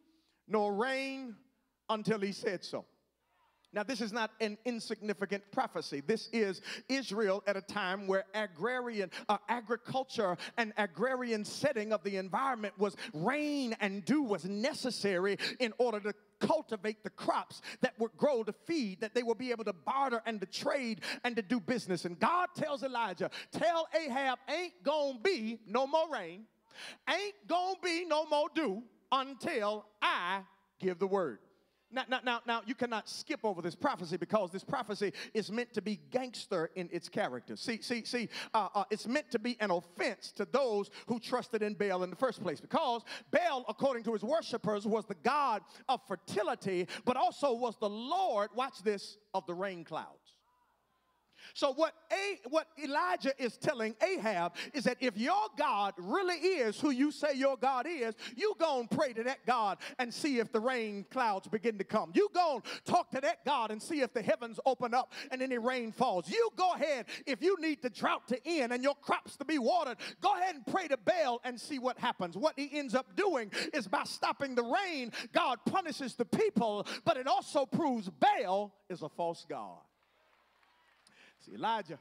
nor rain until he said so. Now, this is not an insignificant prophecy. This is Israel at a time where agrarian uh, agriculture and agrarian setting of the environment was rain and dew was necessary in order to cultivate the crops that would grow to feed, that they will be able to barter and to trade and to do business. And God tells Elijah, Tell Ahab, ain't gonna be no more rain, ain't gonna be no more dew until I give the word. Now, now, now, now, you cannot skip over this prophecy because this prophecy is meant to be gangster in its character. See, see, see, uh, uh, it's meant to be an offense to those who trusted in Baal in the first place because Baal, according to his worshipers, was the god of fertility, but also was the Lord, watch this, of the rain clouds. So what A, what Elijah is telling Ahab is that if your God really is who you say your God is, you go and pray to that God and see if the rain clouds begin to come. You go and talk to that God and see if the heavens open up and any rain falls. You go ahead if you need the drought to end and your crops to be watered, go ahead and pray to Baal and see what happens. What he ends up doing is by stopping the rain, God punishes the people, but it also proves Baal is a false God. See, Elijah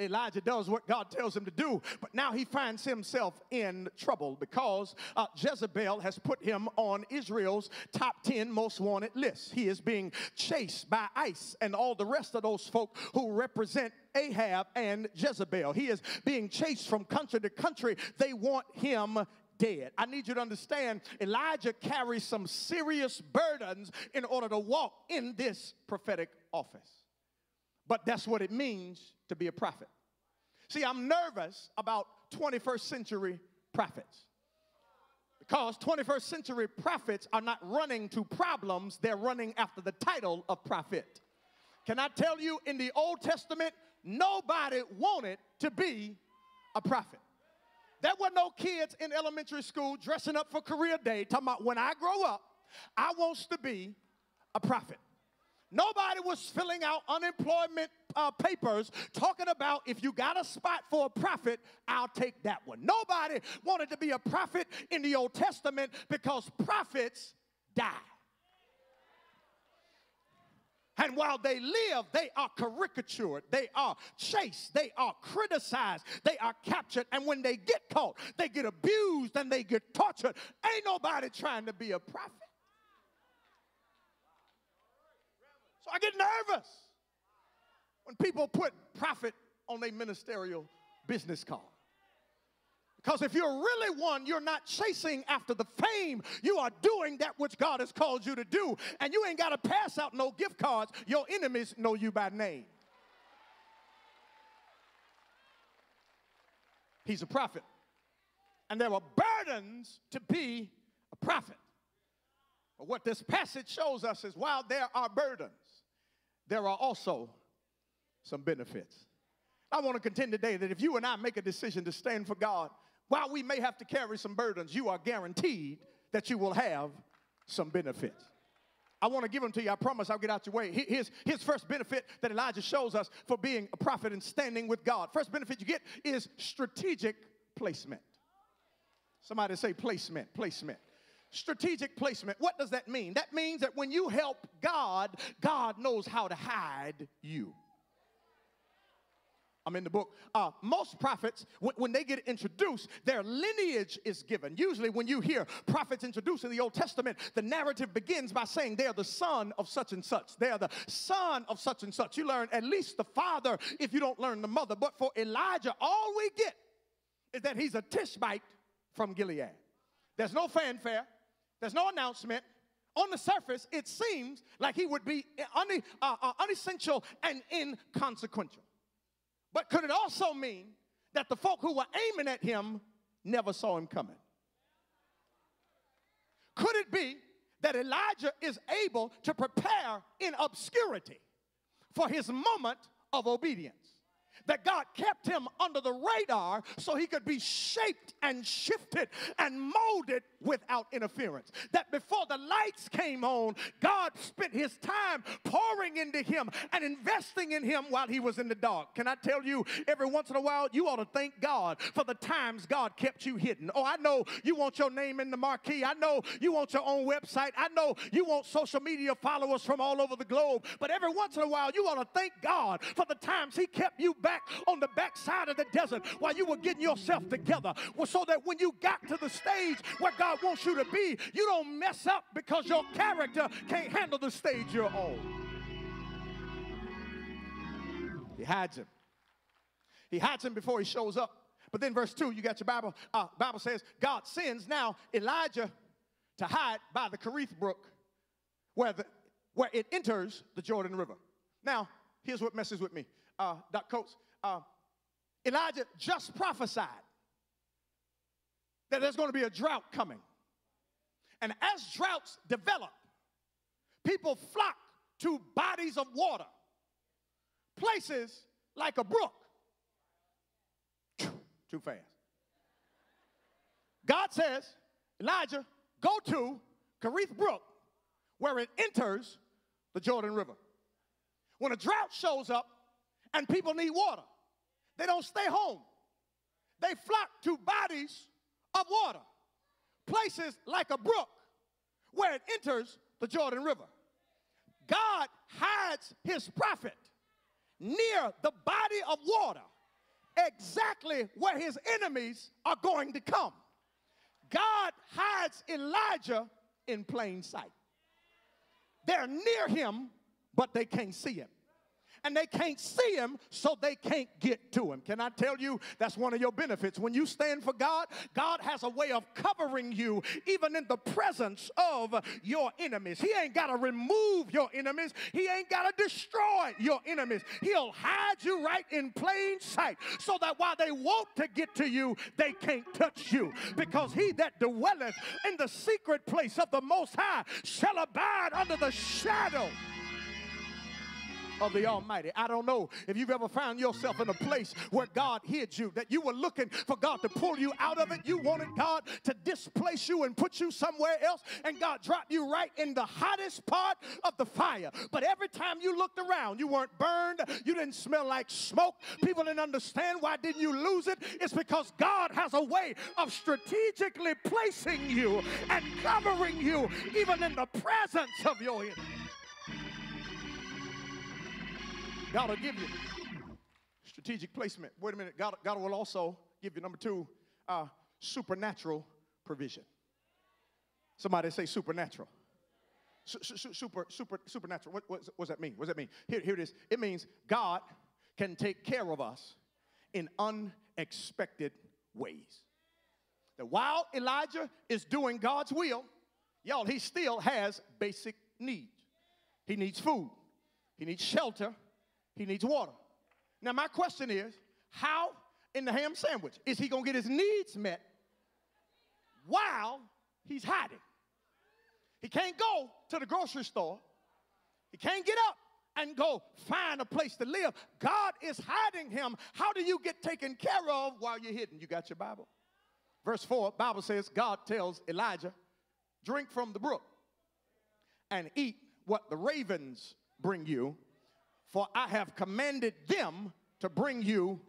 Elijah does what God tells him to do, but now he finds himself in trouble because uh, Jezebel has put him on Israel's top 10 most wanted list. He is being chased by ICE and all the rest of those folk who represent Ahab and Jezebel. He is being chased from country to country. They want him dead. I need you to understand Elijah carries some serious burdens in order to walk in this prophetic office. But that's what it means to be a prophet. See, I'm nervous about 21st century prophets. Because 21st century prophets are not running to problems, they're running after the title of prophet. Can I tell you, in the Old Testament, nobody wanted to be a prophet. There were no kids in elementary school dressing up for career day talking about when I grow up, I wants to be a prophet. Nobody was filling out unemployment uh, papers talking about if you got a spot for a prophet, I'll take that one. Nobody wanted to be a prophet in the Old Testament because prophets die. And while they live, they are caricatured, they are chased, they are criticized, they are captured. And when they get caught, they get abused and they get tortured. Ain't nobody trying to be a prophet. So I get nervous when people put prophet on their ministerial business card. Because if you're really one, you're not chasing after the fame. You are doing that which God has called you to do. And you ain't got to pass out no gift cards. Your enemies know you by name. He's a prophet. And there are burdens to be a prophet. But what this passage shows us is while there are burdens, there are also some benefits. I want to contend today that if you and I make a decision to stand for God, while we may have to carry some burdens, you are guaranteed that you will have some benefits. I want to give them to you. I promise I'll get out your way. His first benefit that Elijah shows us for being a prophet and standing with God. First benefit you get is strategic placement. Somebody say placement, placement. Strategic placement. What does that mean? That means that when you help God, God knows how to hide you. I'm in the book. Uh, most prophets, when, when, they get introduced, their lineage is given. Usually, when you hear prophets introduced in the Old Testament, the narrative begins by saying they're the son of such and such. They're the son of such and such. You learn at least the father if you don't learn the mother. But for Elijah, all we get is that he's a Tishbite from Gilead. There's no fanfare, there's no announcement. On the surface, it seems like he would be un- uh, uh, unessential and inconsequential. But could it also mean that the folk who were aiming at him never saw him coming? Could it be that Elijah is able to prepare in obscurity for his moment of obedience? That God kept him under the radar so he could be shaped and shifted and molded without interference. That before the lights came on, God spent his time pouring into him and investing in him while he was in the dark. Can I tell you, every once in a while, you ought to thank God for the times God kept you hidden. Oh, I know you want your name in the marquee. I know you want your own website. I know you want social media followers from all over the globe. But every once in a while, you ought to thank God for the times he kept you back on the backside of the desert while you were getting yourself together. Well, so that when you got to the stage where God wants you to be, you don't mess up because your character can't handle the stage you're on. He hides him. He hides him before he shows up. But then verse 2, you got your Bible. Uh, Bible says, God sends now Elijah to hide by the Kerith Brook where, the, where it enters the Jordan River. Now, here's what messes with me. Uh, Doc Coates, uh, Elijah just prophesied that there's going to be a drought coming. And as droughts develop, people flock to bodies of water, places like a brook. Too fast. God says, Elijah, go to Kerith Brook, where it enters the Jordan River. When a drought shows up and people need water, they don't stay home. They flock to bodies of water, places like a brook where it enters the Jordan River. God hides his prophet near the body of water, exactly where his enemies are going to come. God hides Elijah in plain sight. They're near him, but they can't see him and they can't see him, so they can't get to him. Can I tell you that's one of your benefits? When you stand for God, God has a way of covering you even in the presence of your enemies. He ain't got to remove your enemies, He ain't got to destroy your enemies. He'll hide you right in plain sight so that while they want to get to you, they can't touch you. Because he that dwelleth in the secret place of the Most High shall abide under the shadow of the Almighty. I don't know if you've ever found yourself in a place where God hid you, that you were looking for God to pull you out of it. You wanted God to displace you and put you somewhere else, and God dropped you right in the hottest part of the fire. But every time you looked around, you weren't burned, you didn't smell like smoke. People didn't understand why didn't you lose it? It's because God has a way of strategically placing you and covering you even in the presence of your enemy. God will give you strategic placement. Wait a minute. God, God will also give you, number two, uh, supernatural provision. Somebody say supernatural. Su- su- super, super, supernatural. What, what, what, does that mean? What does that mean? Here, here it is. It means God can take care of us in unexpected ways. That while Elijah is doing God's will, y'all, he still has basic needs. He needs food, he needs shelter, he needs water. Now, my question is how in the ham sandwich is he going to get his needs met while he's hiding? He can't go to the grocery store, he can't get up and go find a place to live. God is hiding him. How do you get taken care of while you're hidden? You got your Bible? Verse 4, Bible says God tells Elijah, drink from the brook and eat what the ravens bring you for I have commanded them to bring you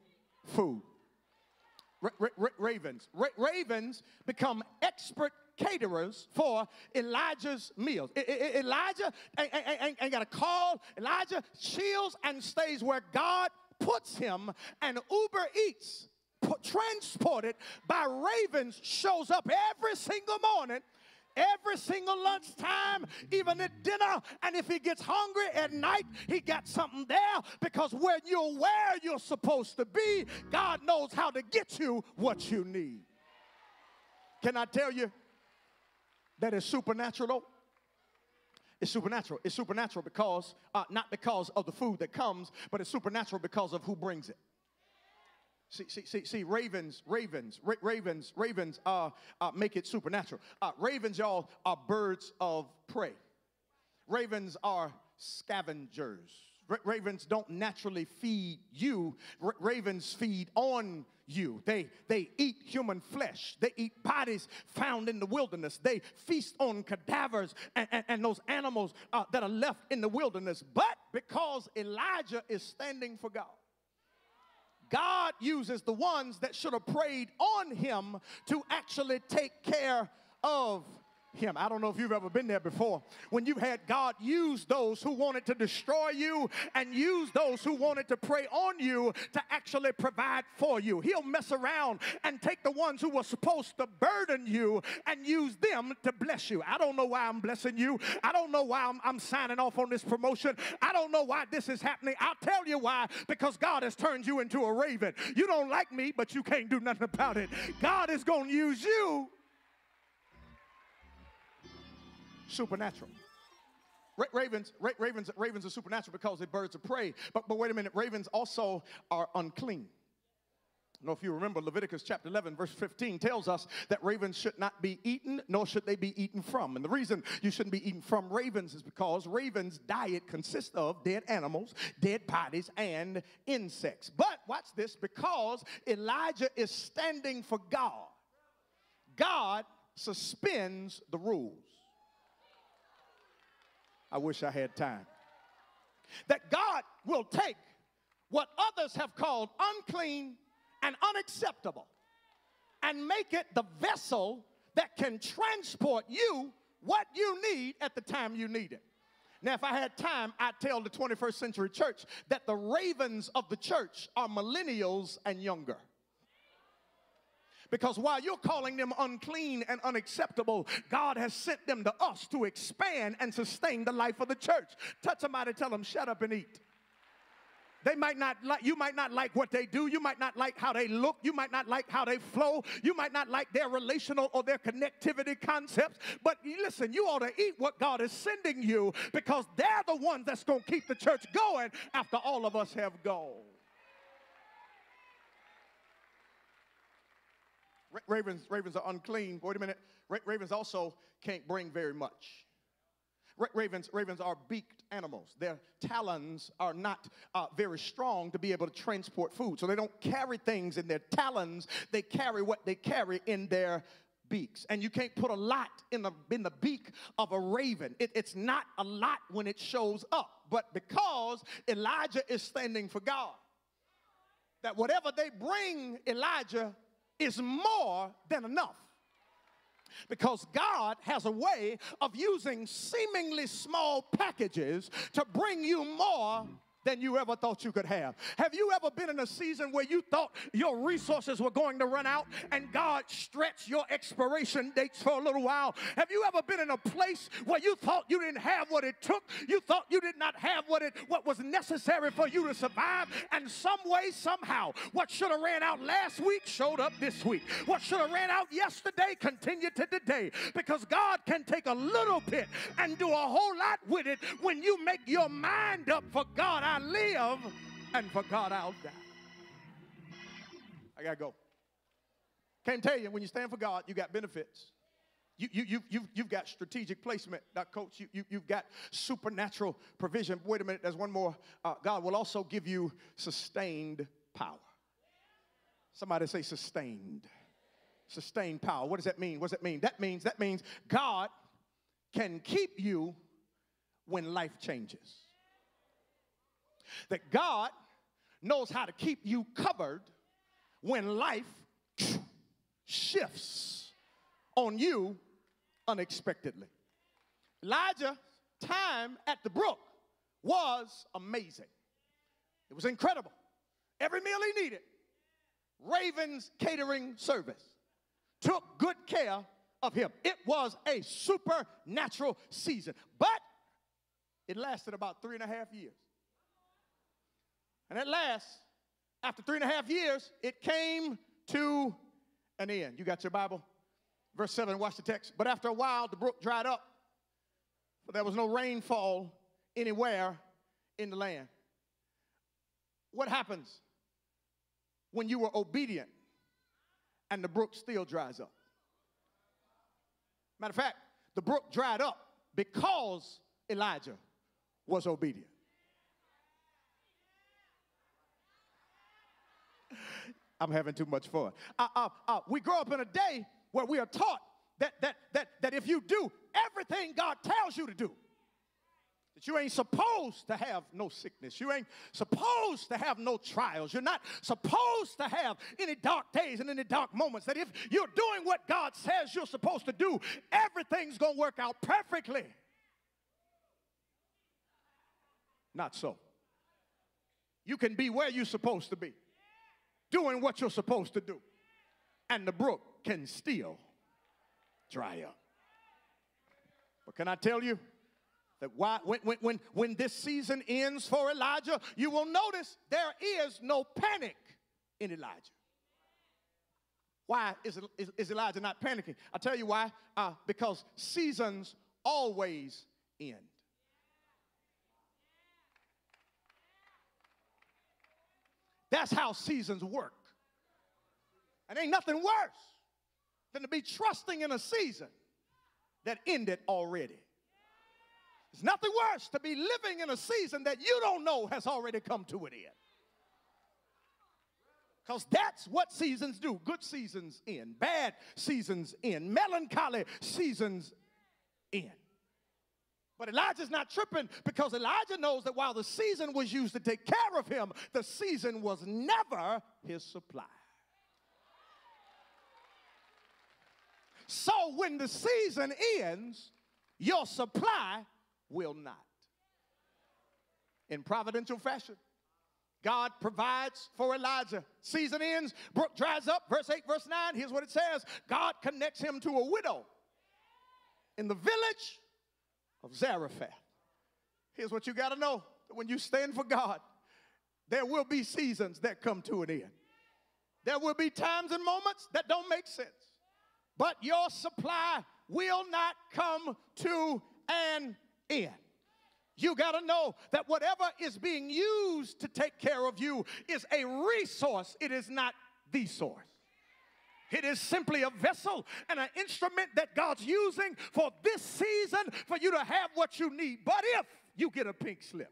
food. Ra- ra- ravens. Ra- ravens become expert caterers for Elijah's meals. I- I- Elijah ain't, ain't, ain't got a call. Elijah chills and stays where God puts him, and Uber Eats, transported by ravens, shows up every single morning every single lunchtime, even at dinner. And if he gets hungry at night, he got something there because when you're where you're supposed to be, God knows how to get you what you need. Can I tell you that is supernatural? It's supernatural. It's supernatural because, uh, not because of the food that comes, but it's supernatural because of who brings it. See, see, see, see, ravens, ravens, ra- ravens, ravens uh, uh, make it supernatural. Uh, ravens, y'all, are birds of prey. Ravens are scavengers. Ra- ravens don't naturally feed you. Ra- ravens feed on you. They, they eat human flesh. They eat bodies found in the wilderness. They feast on cadavers and, and, and those animals uh, that are left in the wilderness. But because Elijah is standing for God, God uses the ones that should have preyed on him to actually take care of him. I don't know if you've ever been there before. When you've had God use those who wanted to destroy you and use those who wanted to prey on you to actually provide for you. He'll mess around and take the ones who were supposed to burden you and use them to bless you. I don't know why I'm blessing you. I don't know why I'm, I'm signing off on this promotion. I don't know why this is happening. I'll tell you why. Because God has turned you into a raven. You don't like me, but you can't do nothing about it. God is going to use you supernatural. Ra- ravens, ra- ravens, ravens are supernatural because they're birds of prey. But, but wait a minute, ravens also are unclean. I know if you remember Leviticus chapter 11, verse 15 tells us that ravens should not be eaten, nor should they be eaten from. And the reason you shouldn't be eaten from ravens is because ravens' diet consists of dead animals, dead bodies, and insects. But watch this because Elijah is standing for God, God suspends the rules. I wish I had time. That God will take what others have called unclean and unacceptable and make it the vessel that can transport you what you need at the time you need it. Now, if I had time, I'd tell the 21st century church that the ravens of the church are millennials and younger. Because while you're calling them unclean and unacceptable, God has sent them to us to expand and sustain the life of the church. Touch somebody, tell them, shut up and eat. They might not like, you might not like what they do. You might not like how they look. You might not like how they flow. You might not like their relational or their connectivity concepts. But listen, you ought to eat what God is sending you because they're the ones that's going to keep the church going after all of us have gone. Ra- Ravens, ravens are unclean. Wait a minute. Ra- Ravens also can't bring very much. Ra- Ravens, ravens are beaked animals. Their talons are not uh, very strong to be able to transport food. So they don't carry things in their talons. They carry what they carry in their beaks. And you can't put a lot in the, in the beak of a raven. It- it's not a lot when it shows up. But because Elijah is standing for God, that whatever they bring Elijah is more than enough. Because God has a way of using seemingly small packages to bring you more than you ever thought you could have. Have you ever been in a season where you thought your resources were going to run out and God stretched your expiration dates for a little while? Have you ever been in a place where you thought you didn't have what it took? You thought you did not have what it what was necessary for you to survive and some way somehow what should have ran out last week showed up this week. What should have ran out yesterday continued to today because God can take a little bit and do a whole lot with it when you make your mind up for God I live and for God I'll die. I gotta go. Can't tell you when you stand for God, you got benefits. You, you, you, you've, you've got strategic placement, coach. You, you, you've got supernatural provision. Wait a minute, there's one more. Uh, God will also give you sustained power. Somebody say sustained. Sustained power. What does that mean? What does that mean? That means that means God can keep you when life changes. That God knows how to keep you covered when life shifts on you unexpectedly. Elijah time at the brook was amazing. It was incredible. Every meal he needed, Ravens catering service took good care of him. It was a supernatural season, but it lasted about three and a half years. And at last, after three and a half years, it came to an end. You got your Bible? Verse 7, watch the text. But after a while, the brook dried up, for there was no rainfall anywhere in the land. What happens when you were obedient and the brook still dries up? Matter of fact, the brook dried up because Elijah was obedient. I'm having too much fun. Uh, uh, uh, we grow up in a day where we are taught that, that, that, that if you do everything God tells you to do, that you ain't supposed to have no sickness. You ain't supposed to have no trials. You're not supposed to have any dark days and any dark moments. That if you're doing what God says you're supposed to do, everything's going to work out perfectly. Not so. You can be where you're supposed to be, doing what you're supposed to do, and the brook can still dry up. But can I tell you that why, when, when, when, when this season ends for Elijah, you will notice there is no panic in Elijah. Why is, is, is Elijah not panicking? I'll tell you why. Uh, because seasons always end. That's how seasons work. And ain't nothing worse than to be trusting in a season that ended already. It's nothing worse to be living in a season that you don't know has already come to an end. Because that's what seasons do. Good seasons end, bad seasons end, melancholy seasons end. But Elijah's not tripping because Elijah knows that while the season was used to take care of him, the season was never his supply. So when the season ends, your supply will not. in providential fashion. God provides for Elijah. Season ends, brook dries up. Verse 8, verse 9, here's what it says God connects him to a widow in the village of Zarephath. Here's what you got to know when you stand for God, there will be seasons that come to an end. There will be times and moments that don't make sense. But your supply will not come to an end. You got to know that whatever is being used to take care of you is a resource, it is not the source. It is simply a vessel and an instrument that God's using for this season for you to have what you need. But if you get a pink slip,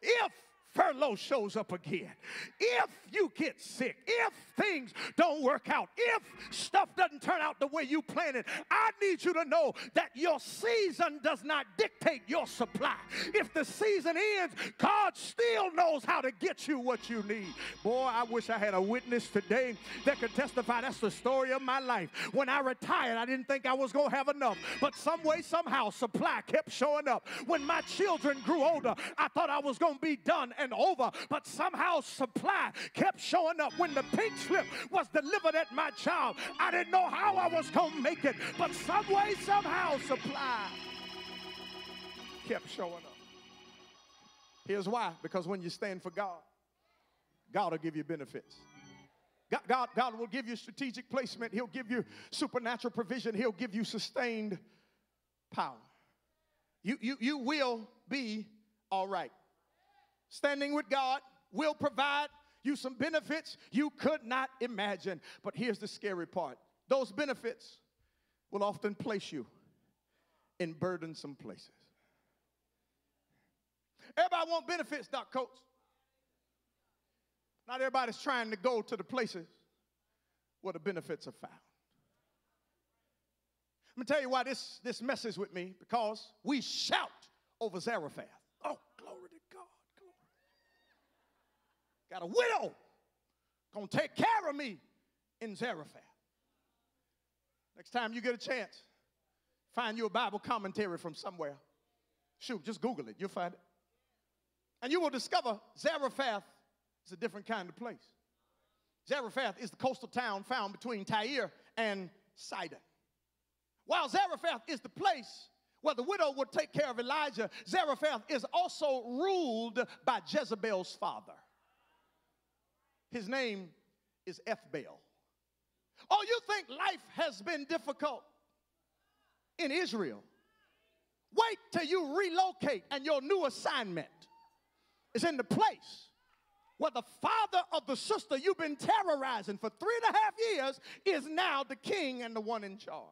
if furlough shows up again, if you get sick, if things don't work out, if stuff doesn't turn out the way you planned it, I need you to know that your season does not dictate your supply. If the season ends, God still knows how to get you what you need. Boy, I wish I had a witness today that could testify that's the story of my life. When I retired, I didn't think I was going to have enough, but some way, somehow, supply kept showing up. When my children grew older, I thought I was going to be done over, but somehow supply kept showing up. When the pink slip was delivered at my job, I didn't know how I was going to make it, but some way, somehow, supply kept showing up. Here's why because when you stand for God, God will give you benefits. God, God, God will give you strategic placement. He'll give you supernatural provision. He'll give you sustained power. You, you, you will be all right. Standing with God will provide you some benefits you could not imagine. But here's the scary part those benefits will often place you in burdensome places. Everybody want benefits, Doc Coates. Not everybody's trying to go to the places where the benefits are found. Let me tell you why this, this messes with me because we shout over Zarephath. Oh, glory to God. Glory. Got a widow gonna take care of me in Zarephath. Next time you get a chance, find you a Bible commentary from somewhere. Shoot, just Google it, you'll find it. And you will discover Zarephath is a different kind of place. Zarephath is the coastal town found between Tyre and Sidon. While Zarephath is the place where the widow would take care of Elijah, Zarephath is also ruled by Jezebel's father. His name is Ethbaal. Oh, you think life has been difficult in Israel? Wait till you relocate and your new assignment is in the place where the father of the sister you've been terrorizing for three and a half years is now the king and the one in charge.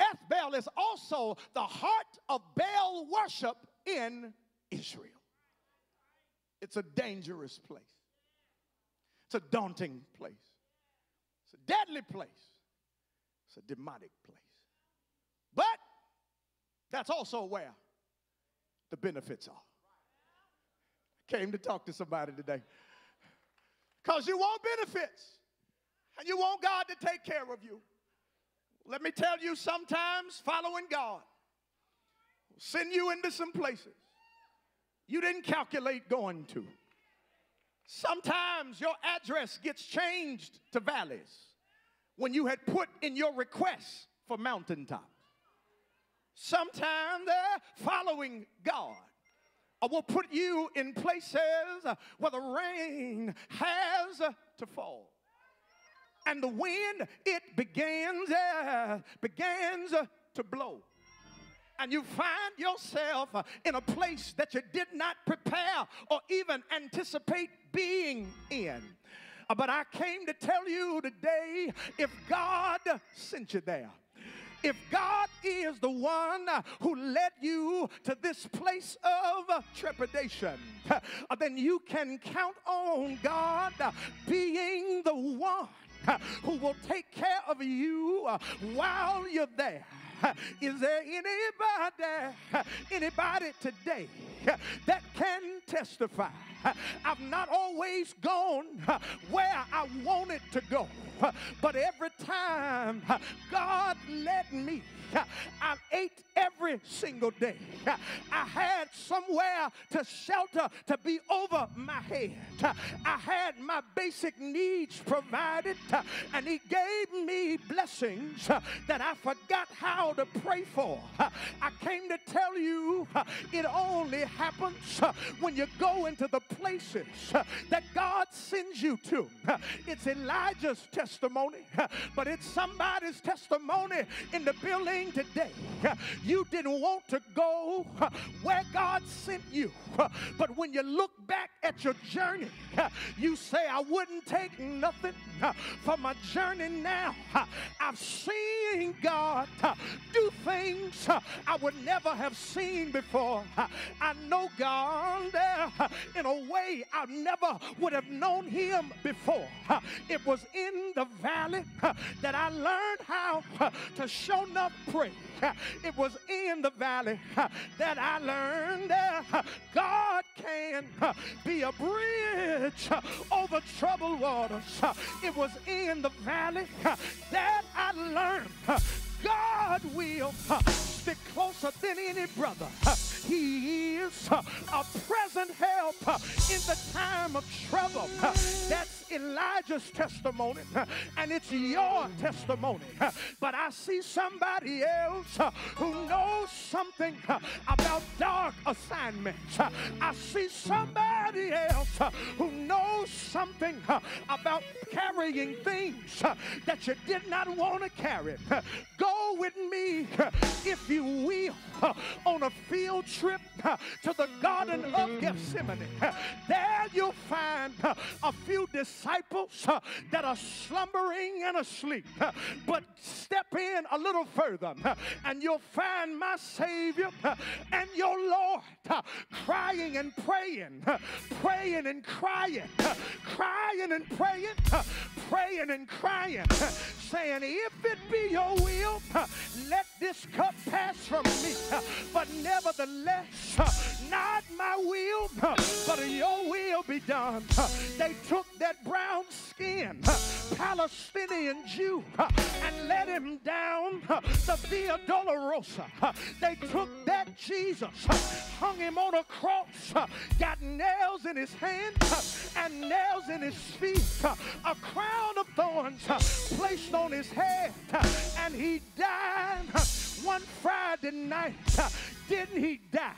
Ethbaal is also the heart of Baal worship in Israel. It's a dangerous place. It's a daunting place. It's a deadly place. It's a demonic place. But that's also where the benefits are. I came to talk to somebody today. Because you want benefits and you want God to take care of you. Let me tell you, sometimes following God will send you into some places you didn't calculate going to. Sometimes your address gets changed to valleys when you had put in your request for mountaintops. Sometimes they're following God I will put you in places uh, where the rain has uh, to fall. And the wind, it begins, uh, begins to blow. And you find yourself uh, in a place that you did not prepare or even anticipate being in. Uh, but I came to tell you today if God sent you there, if God is the one who led you to this place of trepidation, uh, then you can count on God being the one uh, who will take care of you while you're there. Is there anybody, anybody today that can testify? I've not always gone where I wanted to go, but every time God led me, I ate every single day. I had somewhere to shelter, to be over my head. I had my basic needs provided, and He gave me blessings that I forgot how to pray for. I came to tell you it only happens when you go into the places that God sends you to. It's Elijah's testimony, but it's somebody's testimony in the building today. You didn't want to go where God sent you, but when you look back at your journey, you say, I wouldn't take nothing for my journey now. I've seen God do things I would never have seen before. I know God in a way I never would have known Him before. It was in the valley that I learned how to show enough pray. It was in the valley that I learned God can be a bridge over troubled waters. It was in the valley that I learned God will stick closer than any brother. He is a present help in the time of trouble. That's Elijah's testimony, and it's your testimony. But I see somebody else who knows something about dark assignments. I see somebody else who knows something about carrying things that you did not want to carry. Go with me, if you will, on a field trip uh, to the Garden of Gethsemane. Uh, there you'll find uh, a few disciples that are slumbering and asleep. But step in a little further, and you'll find my Savior and your Lord crying and praying, praying and crying, crying and praying, praying and crying, saying, If it be your will, let this cup pass from me. But nevertheless, not my will, but your will be done. They took that brown skin Palestinian Jew and let him down the Via Dolorosa. They took that Jesus, hung him on a cross, got nails in his hands and nails in his feet, a crown of thorns placed on his head, and he died one Friday night. Didn't he die?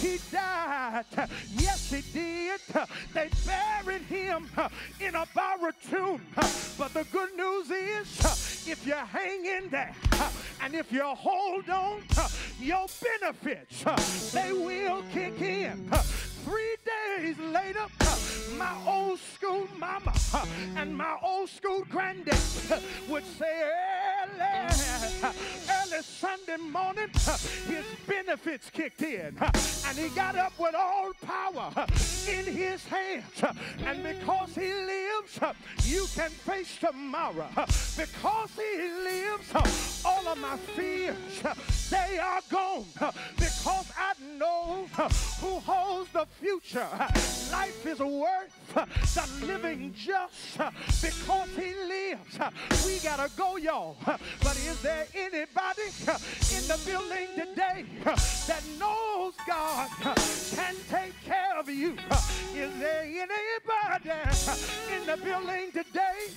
He died. Yes, he did. They buried him in a borrowed tomb. But the good news is, if you hang in there and if you hold on, your benefits, they will kick in. Three days later, my old school mama and my old school granddad would say, early, early Sunday morning, his benefits kicked in. And he got up with all power in his hands. And because he lives, you can face tomorrow. Because he lives, all of my fears, they are gone. Because I know who holds the future. Life is worth the living just because he lives. We gotta go, y'all. But is there anybody in the building today that knows God can take care of you? Is there anybody in the building today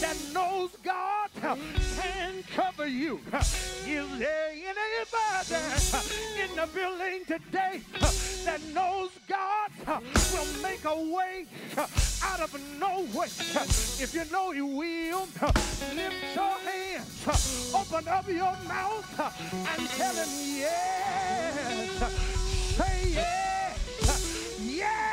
that knows God can cover you? Is there anybody in the building today that knows God will make a way out of no way? If you know He will, lift your hands, open up your mouth, and tell Him yes. Say yes. Yes.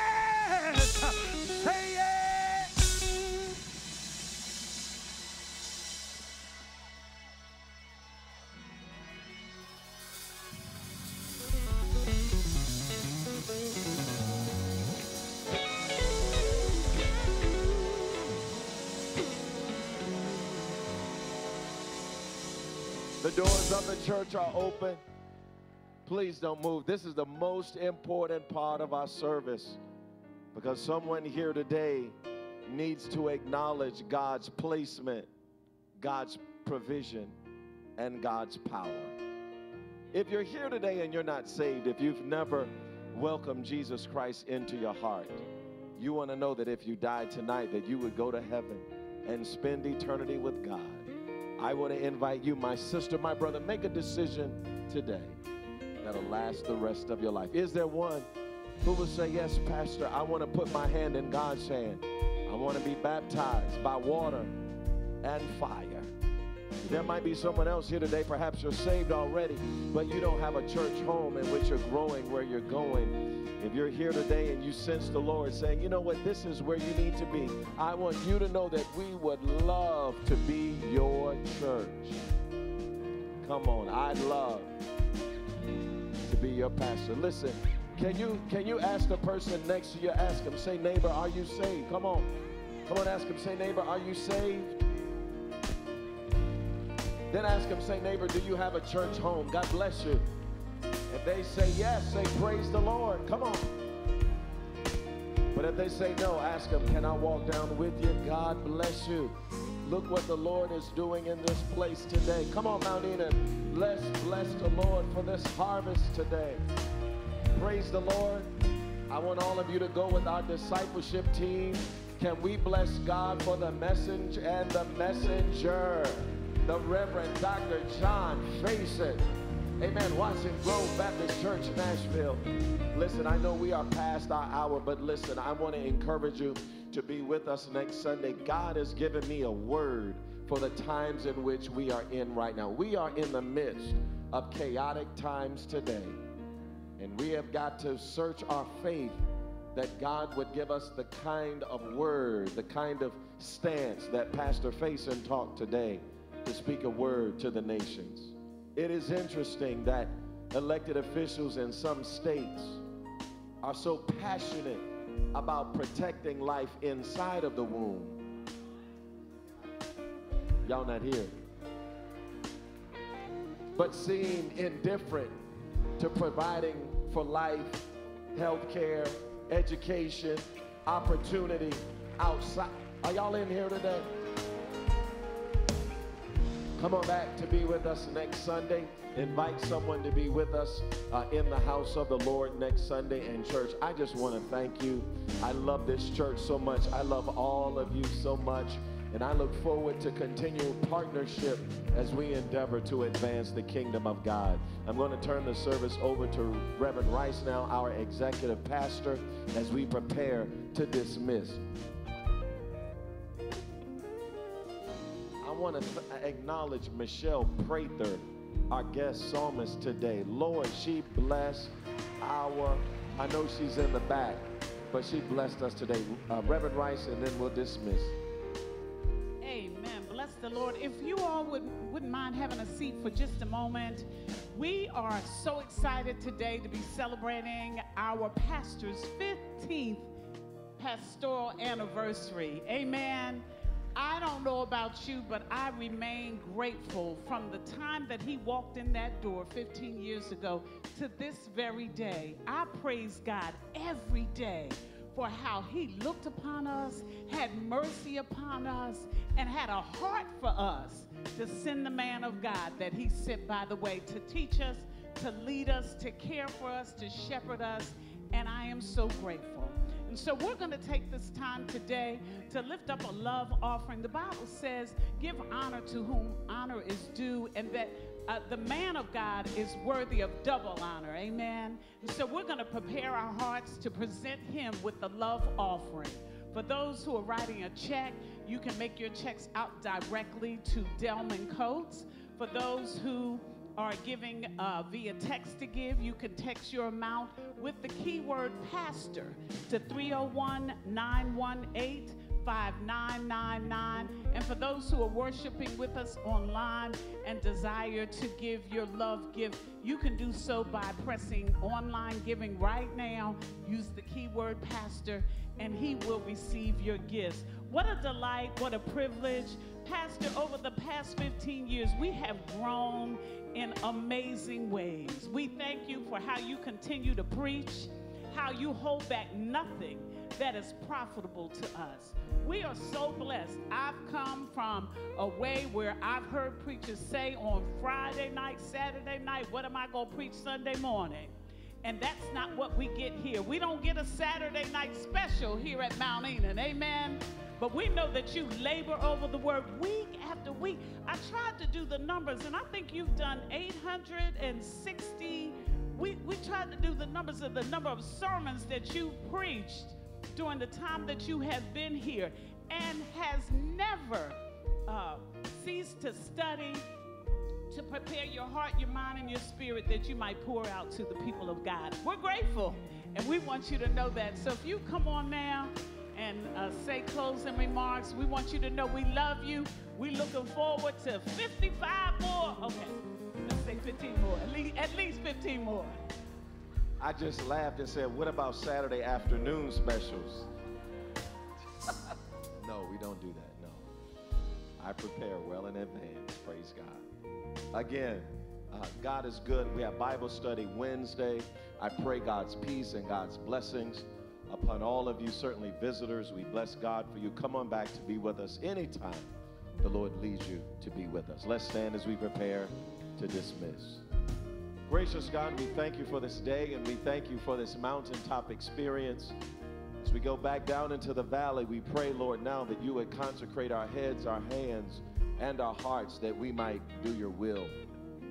Doors of the church are open. Please don't move. This is the most important part of our service. Because someone here today needs to acknowledge God's placement, God's provision, and God's power. If you're here today and you're not saved, if you've never welcomed Jesus Christ into your heart, you want to know that if you died tonight, that you would go to heaven and spend eternity with God. I want to invite you, my sister, my brother, make a decision today that'll last the rest of your life. Is there one who will say, Yes, Pastor, I want to put my hand in God's hand? I want to be baptized by water and fire. There might be someone else here today, perhaps you're saved already, but you don't have a church home in which you're growing where you're going. If you're here today and you sense the Lord saying, you know what, this is where you need to be, I want you to know that we would love to be your church. Come on, I'd love to be your pastor. Listen, can you can you ask the person next to you, ask them, say, neighbor, are you saved? Come on. Come on, ask them, say, neighbor, are you saved? Then ask them, say, neighbor, do you have a church home? God bless you. If they say yes, say, praise the Lord. Come on. But if they say no, ask them, can I walk down with you? God bless you. Look what the Lord is doing in this place today. Come on, Mount Ennon. Let's bless the Lord for this harvest today. Praise the Lord. I want all of you to go with our discipleship team. Can we bless God for the message and the messenger? The Reverend Dr. John Faison. Amen. Watson Grove Baptist Church, Nashville. Listen, I know we are past our hour, but listen, I want to encourage you to be with us next Sunday. God has given me a word for the times in which we are in right now. We are in the midst of chaotic times today. And we have got to search our faith that God would give us the kind of word, the kind of stance that Pastor Faison talked today to speak a word to the nations. It is interesting that elected officials in some states are so passionate about protecting life inside of the womb. Y'all not here. But seem indifferent to providing for life, health care, education, opportunity outside. Are y'all in here today? Come on back to be with us next Sunday. Invite someone to be with us uh, in the house of the Lord next Sunday in church. I just want to thank you. I love this church so much. I love all of you so much. And I look forward to continued partnership as we endeavor to advance the kingdom of God. I'm going to turn the service over to Reverend Rice now, our executive pastor, as we prepare to dismiss. Want to th- acknowledge Michelle Prather, our guest psalmist today. Lord, she blessed our, I know she's in the back, but she blessed us today. Uh, Reverend Rice, and then we'll dismiss. Amen. Bless the Lord. If you all would, wouldn't mind having a seat for just a moment, we are so excited today to be celebrating our pastor's 15th pastoral anniversary. Amen. I don't know about you, but I remain grateful from the time that he walked in that door 15 years ago to this very day. I praise God every day for how he looked upon us, had mercy upon us, and had a heart for us to send the man of God that he sent by the way to teach us, to lead us, to care for us, to shepherd us. And I am so grateful. And so we're going to take this time today to lift up a love offering. The Bible says, give honor to whom honor is due, and that uh, the man of God is worthy of double honor. Amen. And so we're going to prepare our hearts to present him with the love offering. For those who are writing a check, you can make your checks out directly to Delman Coates. For those who are giving uh, via text to give, you can text your amount with the keyword pastor to 301 918 5999. And for those who are worshiping with us online and desire to give your love gift, you can do so by pressing online giving right now. Use the keyword pastor, and he will receive your gifts. What a delight, what a privilege. Pastor, over the past 15 years, we have grown in amazing ways. We thank you for how you continue to preach, how you hold back nothing that is profitable to us. We are so blessed. I've come from a way where I've heard preachers say on Friday night, Saturday night, what am I going to preach Sunday morning? And that's not what we get here. We don't get a Saturday night special here at Mount Ennon. Amen. But we know that you labor over the word week after week. I tried to do the numbers, and I think you've done 860. We, we tried to do the numbers of the number of sermons that you preached during the time that you have been here and has never uh, ceased to study, to prepare your heart, your mind, and your spirit that you might pour out to the people of God. We're grateful, and we want you to know that. So if you come on now and uh, say closing remarks, we want you to know we love you. We're looking forward to 55 more. Okay, let's say 15 more, at least, at least 15 more. I just laughed and said, What about Saturday afternoon specials? no, we don't do that. No. I prepare well in advance. Praise God. Again, uh, God is good. We have Bible study Wednesday. I pray God's peace and God's blessings upon all of you, certainly visitors. We bless God for you. Come on back to be with us anytime the Lord leads you to be with us. Let's stand as we prepare to dismiss. Gracious God, we thank you for this day and we thank you for this mountaintop experience. As we go back down into the valley, we pray, Lord, now that you would consecrate our heads, our hands, and our hearts that we might do your will,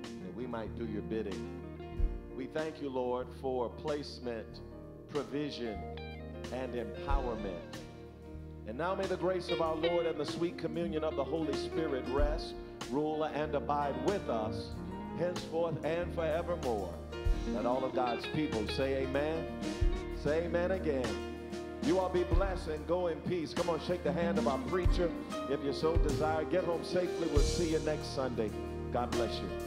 that we might do your bidding. We thank you, Lord, for placement, provision, and empowerment. And now may the grace of our Lord and the sweet communion of the Holy Spirit rest, rule, and abide with us henceforth and forevermore. Let all of God's people say amen. Say amen again. You all be blessed and go in peace. Come on, shake the hand of our preacher if you so desire. Get home safely. We'll see you next Sunday. God bless you.